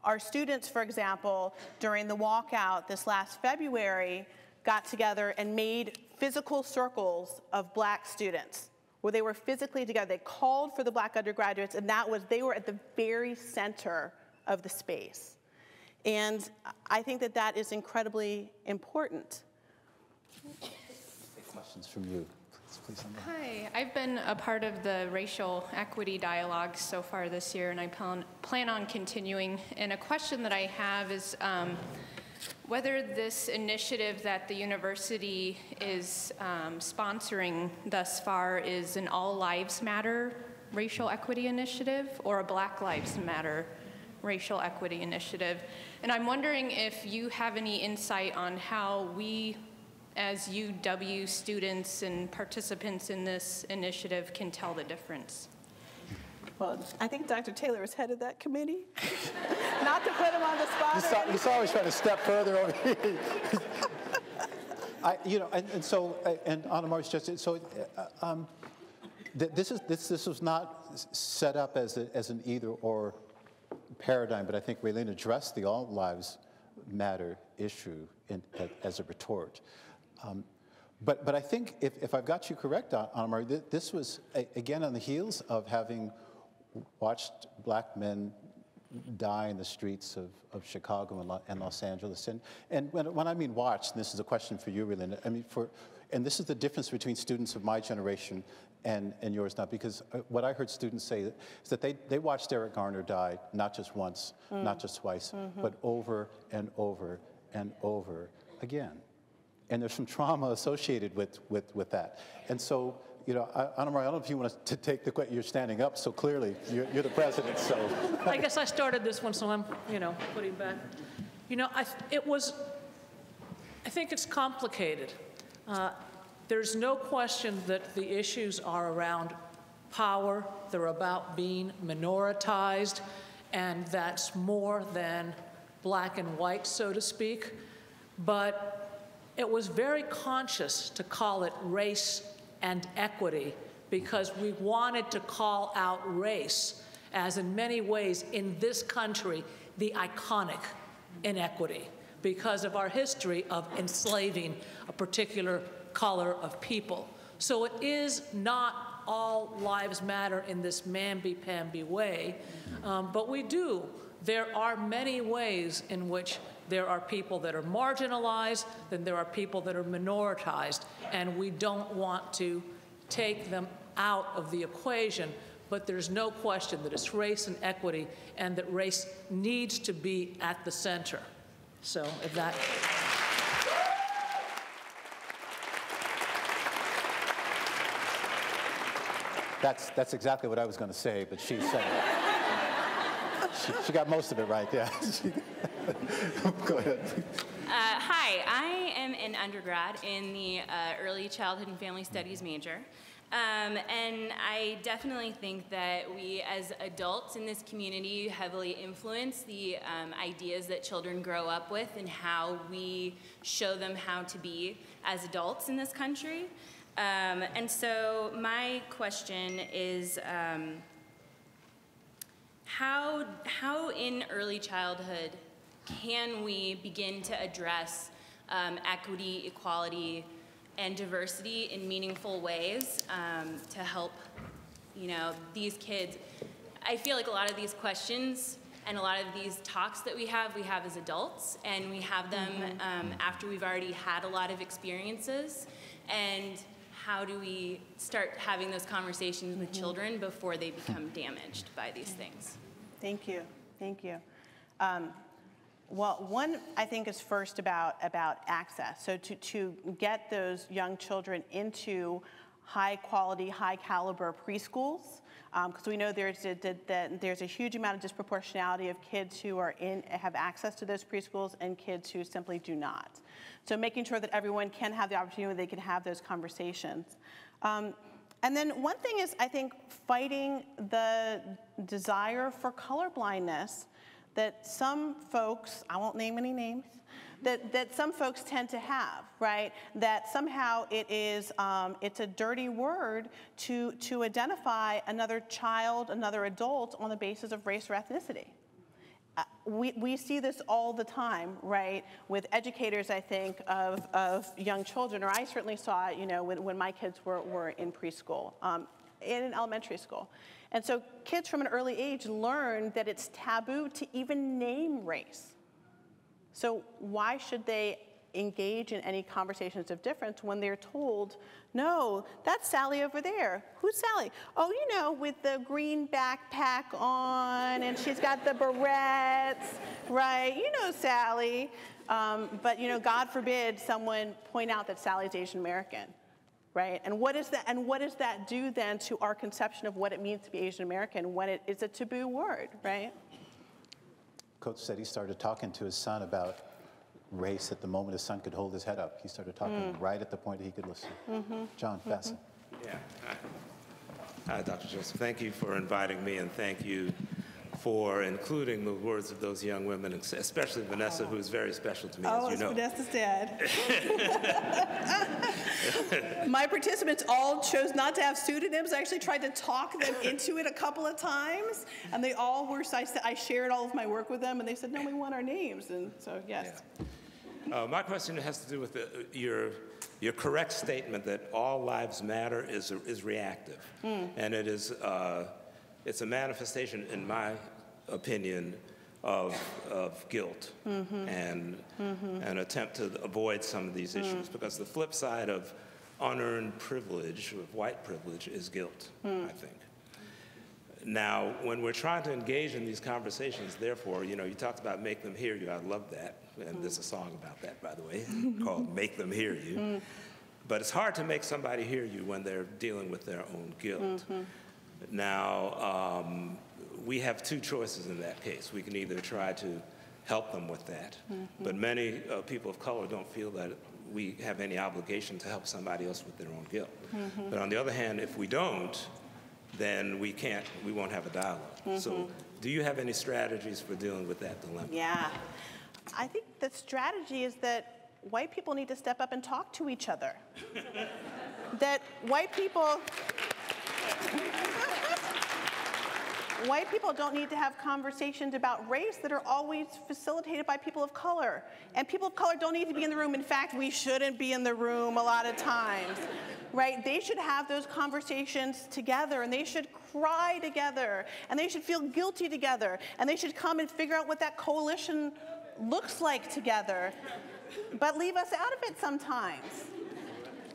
Our students, for example, during the walkout this last February, got together and made physical circles of black students where they were physically together. They called for the black undergraduates, and that was, they were at the very center of the space. And I think that that is incredibly important. Questions from you. Please, Hi, I've been a part of the racial equity dialogue so far this year, and I plan, plan on continuing. And a question that I have is um, whether this initiative that the university is um, sponsoring thus far is an All Lives Matter racial equity initiative or a Black Lives Matter racial equity initiative. And I'm wondering if you have any insight on how we as UW students and participants in this initiative can tell the difference? Well, I think Dr. Taylor is head of that committee. Not to put him on the spot. You saw, you saw trying to step further over here. I, you know, and, and so, and Ana Mari's just, so uh, um, th this, is, this, this was not set up as, a, as an either or paradigm, but I think Ralina addressed the all lives matter issue in, as a retort. Um, but, but I think if, if I've got you correct, Ana Mari, this was, a, again, on the heels of having watched black men die in the streets of, of Chicago and, and Los Angeles. And, and when, when I mean watch, and this is a question for you, really, I mean, for, and this is the difference between students of my generation and, and yours now, because uh, what I heard students say is that they, they watched Eric Garner die not just once, mm. not just twice, mm -hmm. but over and over and over again and there's some trauma associated with, with, with that. And so, you know, I, I, don't, know if you want to take the question. You're standing up, so clearly you're, you're the president. So I guess I started this one, so I'm, you know, putting back. You know, I, it was. I think it's complicated. Uh, there's no question that the issues are around power. They're about being minoritized, and that's more than black and white, so to speak. But it was very conscious to call it race and equity because we wanted to call out race as, in many ways, in this country, the iconic inequity because of our history of enslaving a particular color of people. So it is not all lives matter in this mamby-pamby way, um, but we do. There are many ways in which there are people that are marginalized, then there are people that are minoritized, and we don't want to take them out of the equation. But there's no question that it's race and equity, and that race needs to be at the center. So if that. That's, that's exactly what I was going to say, but she said it. She, got most of it right, yeah. Go ahead. Uh, hi, I am an undergrad in the uh, Early Childhood and Family Studies major. Um, and I definitely think that we as adults in this community heavily influence the um, ideas that children grow up with and how we show them how to be as adults in this country. Um, and so my question is um, how, how in early childhood can we begin to address um, equity, equality, and diversity in meaningful ways um, to help you know these kids i feel like a lot of these questions and a lot of these talks that we have we have as adults and we have them mm-hmm. um, after we've already had a lot of experiences and how do we start having those conversations with mm-hmm. children before they become damaged by these things? Thank you. Thank you. Um, well, one I think is first about about access. So to to get those young children into high quality, high caliber preschools, because um, we know there's a, that there's a huge amount of disproportionality of kids who are in have access to those preschools and kids who simply do not. So making sure that everyone can have the opportunity they can have those conversations. Um, and then one thing is, I think, fighting the desire for colorblindness that some folks, I won't name any names, that, that some folks tend to have, right? That somehow it is, um, it's a dirty word to, to identify another child, another adult on the basis of race or ethnicity. Uh, we, we see this all the time, right, with educators, I think, of, of young children, or I certainly saw it, you know, when, when my kids were, were in preschool, um, in elementary school. And so kids from an early age learn that it's taboo to even name race. So why should they engage in any conversations of difference when they're told, no, that's Sally over there. Who's Sally? Oh, you know, with the green backpack on and she's got the barrettes, right? You know Sally. Um, but, you know, God forbid someone point out that Sally's Asian American, right? And what, is that, and what does that do then to our conception of what it means to be Asian American when it is a taboo word, right? Coates said he started talking to his son about race at the moment his son could hold his head up. He started talking mm. right at the point that he could listen. Mm-hmm. John Fasten. Mm-hmm. Yeah. Hi. Hi, Dr. Joseph. Thank you for inviting me, and thank you for including the words of those young women, especially Vanessa, who is very special to me, oh, as you know. Vanessa's dad. My participants all chose not to have pseudonyms. I actually tried to talk them into it a couple of times, and they all were, I, I shared all of my work with them, and they said, no, we want our names. And so, yes. Yeah. Uh, my question has to do with the, your, your correct statement that all lives matter is, is reactive. Mm. And it is, uh, it's a manifestation, in my opinion, of, of guilt mm-hmm. and mm-hmm. an attempt to avoid some of these issues. Mm. Because the flip side of unearned privilege, of white privilege, is guilt, mm. I think. Now, when we're trying to engage in these conversations, therefore, you know, you talked about make them hear you. I love that. And mm. there's a song about that, by the way, called Make Them Hear You. Mm. But it's hard to make somebody hear you when they're dealing with their own guilt. Mm-hmm. Now, um, we have two choices in that case. We can either try to help them with that, mm-hmm. but many uh, people of color don't feel that we have any obligation to help somebody else with their own guilt. Mm-hmm. But on the other hand, if we don't, then we can't, we won't have a dialog mm-hmm. So, do you have any strategies for dealing with that dilemma? Yeah. I think the strategy is that white people need to step up and talk to each other. that white people white people don't need to have conversations about race that are always facilitated by people of color. And people of color don't need to be in the room. In fact, we shouldn't be in the room a lot of times, right? They should have those conversations together and they should cry together and they should feel guilty together and they should come and figure out what that coalition looks like together, but leave us out of it sometimes.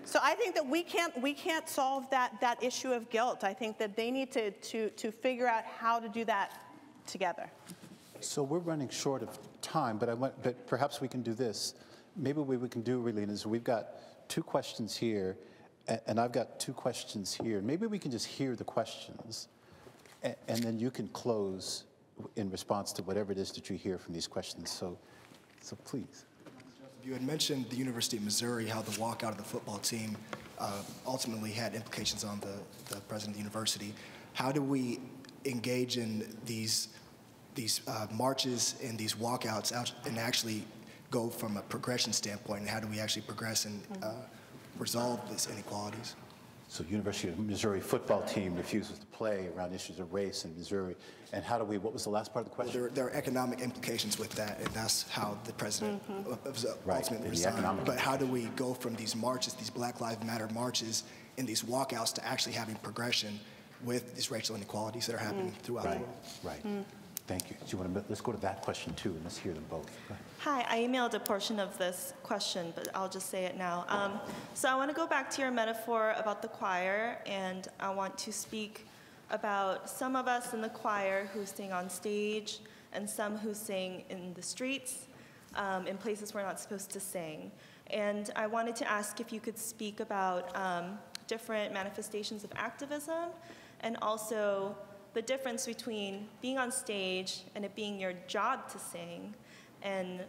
So I think that we can't, we can't solve that, that issue of guilt. I think that they need to, to, to figure out how to do that together. So we're running short of time, but, I want, but perhaps we can do this. Maybe what we can do, Ralina, is we've got two questions here, and, I've got two questions here. Maybe we can just hear the questions, and, and then you can close in response to whatever it is that you hear from these questions. So, so please. You had mentioned the University of Missouri, how the walkout of the football team uh, ultimately had implications on the, the president of the university. How do we engage in these, these uh, marches and these walkouts and actually go from a progression standpoint? And how do we actually progress and uh, resolve these inequalities? So University of Missouri football team refuses to play around issues of race in Missouri. And how do we, what was the last part of the question? Well, there, there, are economic implications with that, and that's how the president mm-hmm. right. ultimately resigned. But how do we go from these marches, these Black Lives Matter marches, and these walkouts to actually having progression with these racial inequalities that are happening mm. throughout right. the world? Right. Mm. Thank you. Do you want to, let's go to that question too, and let's hear them both. Hi, I emailed a portion of this question, but I'll just say it now. Um, so I want to go back to your metaphor about the choir, and I want to speak about some of us in the choir who sing on stage and some who sing in the streets, um, in places we're not supposed to sing. And I wanted to ask if you could speak about um, different manifestations of activism and also the difference between being on stage and it being your job to sing and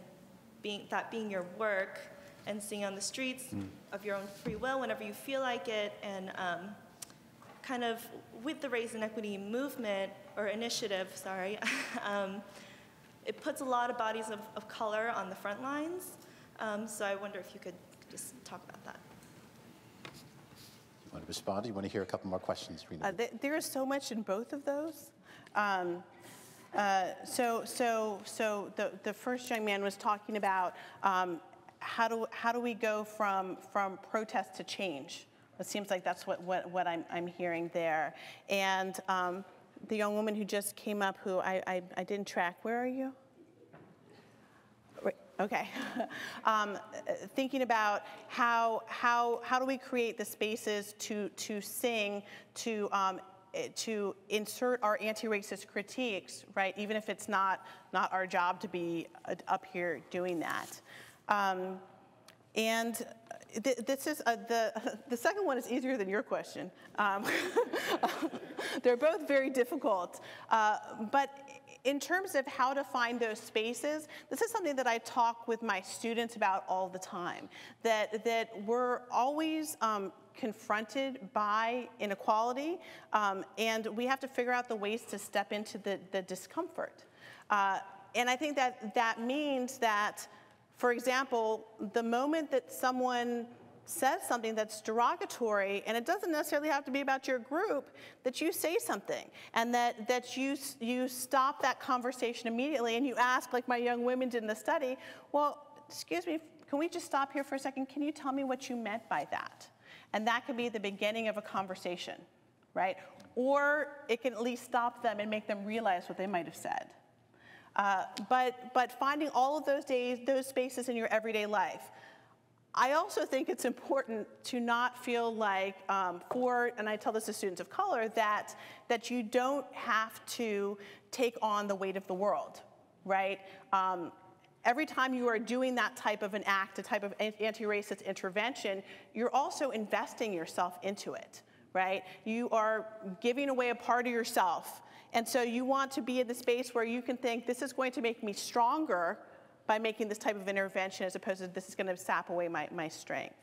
being, that being your work and singing on the streets mm. of your own free will whenever you feel like it. And um, kind of with the race and equity movement or initiative sorry um, it puts a lot of bodies of, of color on the front lines. Um, so i wonder if you could just talk about that want to respond? Do you want to hear a couple more questions? Uh, th there is so much in both of those. Um, uh, so, so, so the, the first young man was talking about um, how, do, how do we go from, from protest to change? It seems like that's what, what, what I'm, I'm hearing there. And um, the young woman who just came up, who I, I, I didn't track, where are you? Okay. um, thinking about how, how, how do we create the spaces to, to sing, to, um, eh, to insert our anti-racist critiques, right? Even if it's not, not our job to be uh, up here doing that. Um, and th this is uh, the the second one is easier than your question. Um, they're both very difficult, uh, but in terms of how to find those spaces, this is something that I talk with my students about all the time, that, that we're always um, confronted by inequality, um, and we have to figure out the ways to step into the, the discomfort. Uh, and I think that that means that, for example, the moment that someone says something that's derogatory, and it doesn't necessarily have to be about your group, that you say something and that, that you, you stop that conversation immediately and you ask, like my young women did in the study, well, excuse me, can we just stop here for a second? Can you tell me what you meant by that? And that could be the beginning of a conversation, right? Or it can at least stop them and make them realize what they might have said. Uh, but, but finding all of those days, those spaces in your everyday life, I also think it's important to not feel like um, for, and I tell this to students of color, that, that you don't have to take on the weight of the world, right? Um, every time you are doing that type of an act, a type of anti-racist intervention, you're also investing yourself into it, right? You are giving away a part of yourself. And so you want to be in the space where you can think, this is going to make me stronger, by making this type of intervention as opposed to this is going to sap away my, my strength.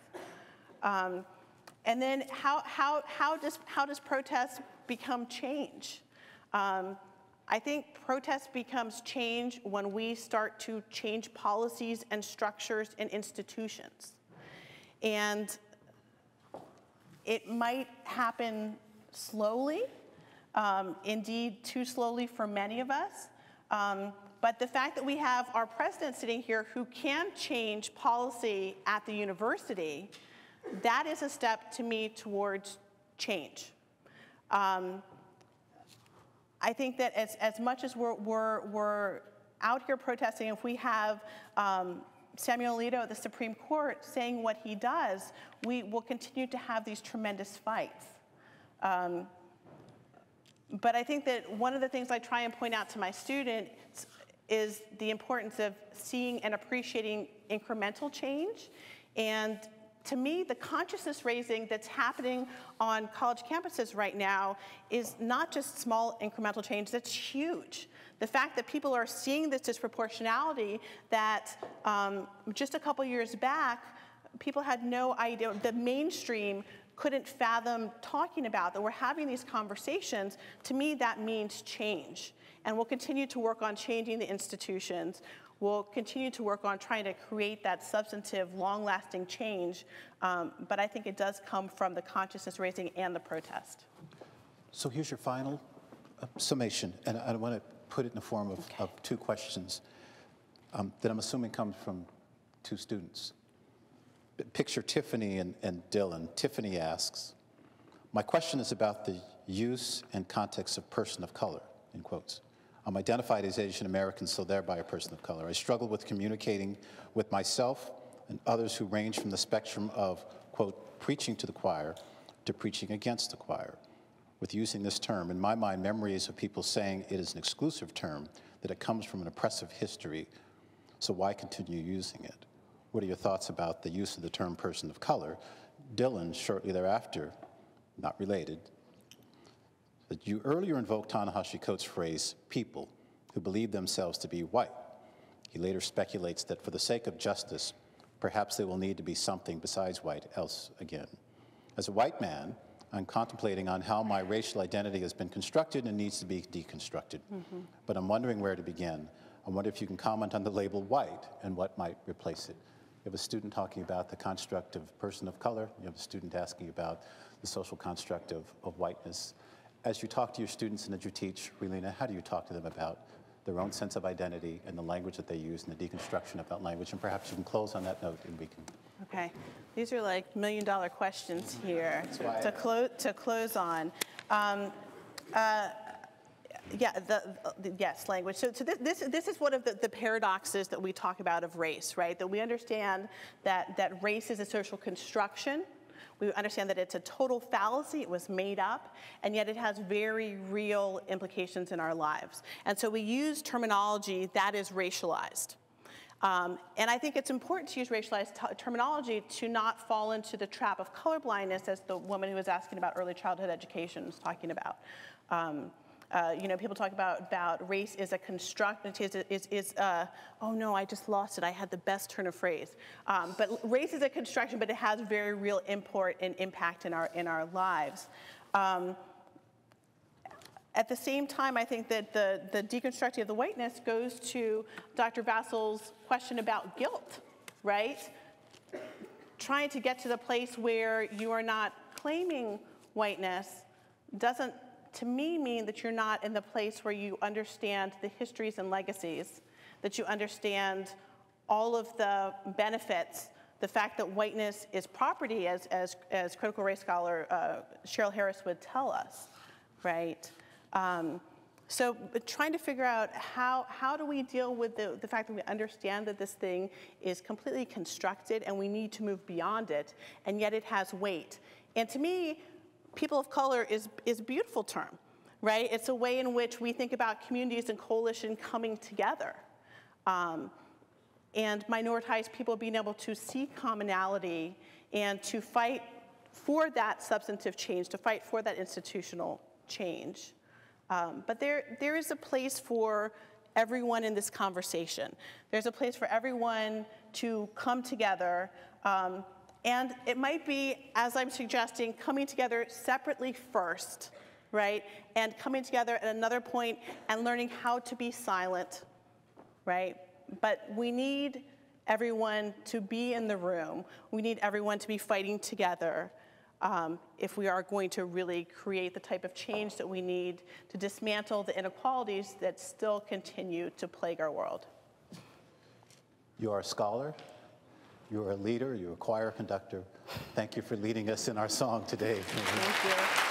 Um, and then how, how, how, does, how does protest become change? Um, I think protest becomes change when we start to change policies and structures and institutions. And it might happen slowly, um, indeed too slowly for many of us. Um, but the fact that we have our president sitting here who can change policy at the university, that is a step to me towards change. Um, I think that as, as much as we're, we're, we're out here protesting, if we have um, Samuel Alito at the Supreme Court saying what he does, we will continue to have these tremendous fights. Um, but I think that one of the things I try and point out to my students is the importance of seeing and appreciating incremental change and to me, the consciousness raising that's happening on college campuses right now is not just small incremental change, that's huge. The fact that people are seeing this disproportionality that um, just a couple years back, people had no idea, the mainstream couldn't fathom talking about, that we're having these conversations, to me that means change. And we'll continue to work on changing the institutions. We'll continue to work on trying to create that substantive, long-lasting change, um, but I think it does come from the consciousness raising and the protest. So here's your final uh, summation, and I want to put it in the form of, okay. of two questions um, that I'm assuming come from two students. Picture Tiffany and, and Dylan. Tiffany asks, my question is about the use and context of person of color, in quotes. I'm identified as Asian American, so thereby a person of color. I struggle with communicating with myself and others who range from the spectrum of, quote, preaching to the choir to preaching against the choir. With using this term, in my mind, memories of people saying it is an exclusive term, that it comes from an oppressive history, so why continue using it? What are your thoughts about the use of the term person of color? Dylan, shortly thereafter, not related, that you earlier invoked Ta-Nehisi Coates' phrase, people, who believe themselves to be white. He later speculates that for the sake of justice, perhaps they will need to be something besides white else again. As a white man, I'm contemplating on how my racial identity has been constructed and needs to be deconstructed. Mm -hmm. But I'm wondering where to begin. I wonder if you can comment on the label white and what might replace it. You have a student talking about the construct of person of color. You have a student asking about the social construct of, of whiteness as you talk to your students and as you teach, Ralina, how do you talk to them about their own sense of identity and the language that they use and the deconstruction of that language? And perhaps you can close on that note and we can. Okay. These are like million dollar questions here to, to, clo- to close on. Um, uh, yeah, the, the, yes, language. So, so this, this, this, is one of the, the, paradoxes that we talk about of race, right? That we understand that, that race is a social construction, we understand that it's a total fallacy, it was made up, and yet it has very real implications in our lives. And so we use terminology that is racialized. Um, and I think it's important to use racialized terminology to not fall into the trap of colorblindness, as the woman who was asking about early childhood education was talking about. Um, uh, you know, people talk about, about race is a construct, is, is, is uh, oh no, I just lost it. I had the best turn of phrase. Um, but race is a construction, but it has very real import and impact in our, in our lives. Um, at the same time, I think that the, the deconstructing of the whiteness goes to Dr. Vassel's question about guilt, right? Trying to get to the place where you are not claiming whiteness doesn't to me mean that you're not in the place where you understand the histories and legacies, that you understand all of the benefits, the fact that whiteness is property, as, as, as critical race scholar uh, Cheryl Harris would tell us, right? Um, so trying to figure out how, how do we deal with the, the fact that we understand that this thing is completely constructed and we need to move beyond it, and yet it has weight. And to me, people of color is, is a beautiful term, right? It's a way in which we think about communities and coalition coming together. Um, and minoritized people being able to see commonality and to fight for that substantive change, to fight for that institutional change. Um, but there, there is a place for everyone in this conversation. There's a place for everyone to come together um, and it might be, as I'm suggesting, coming together separately first, right? And coming together at another point and learning how to be silent, right? But we need everyone to be in the room. We need everyone to be fighting together. um, if we are going to really create the type of change that we need to dismantle the inequalities that still continue to plague our world. You are a scholar, you are a leader, you're a choir conductor. Thank you for leading us in our song today. Thank you.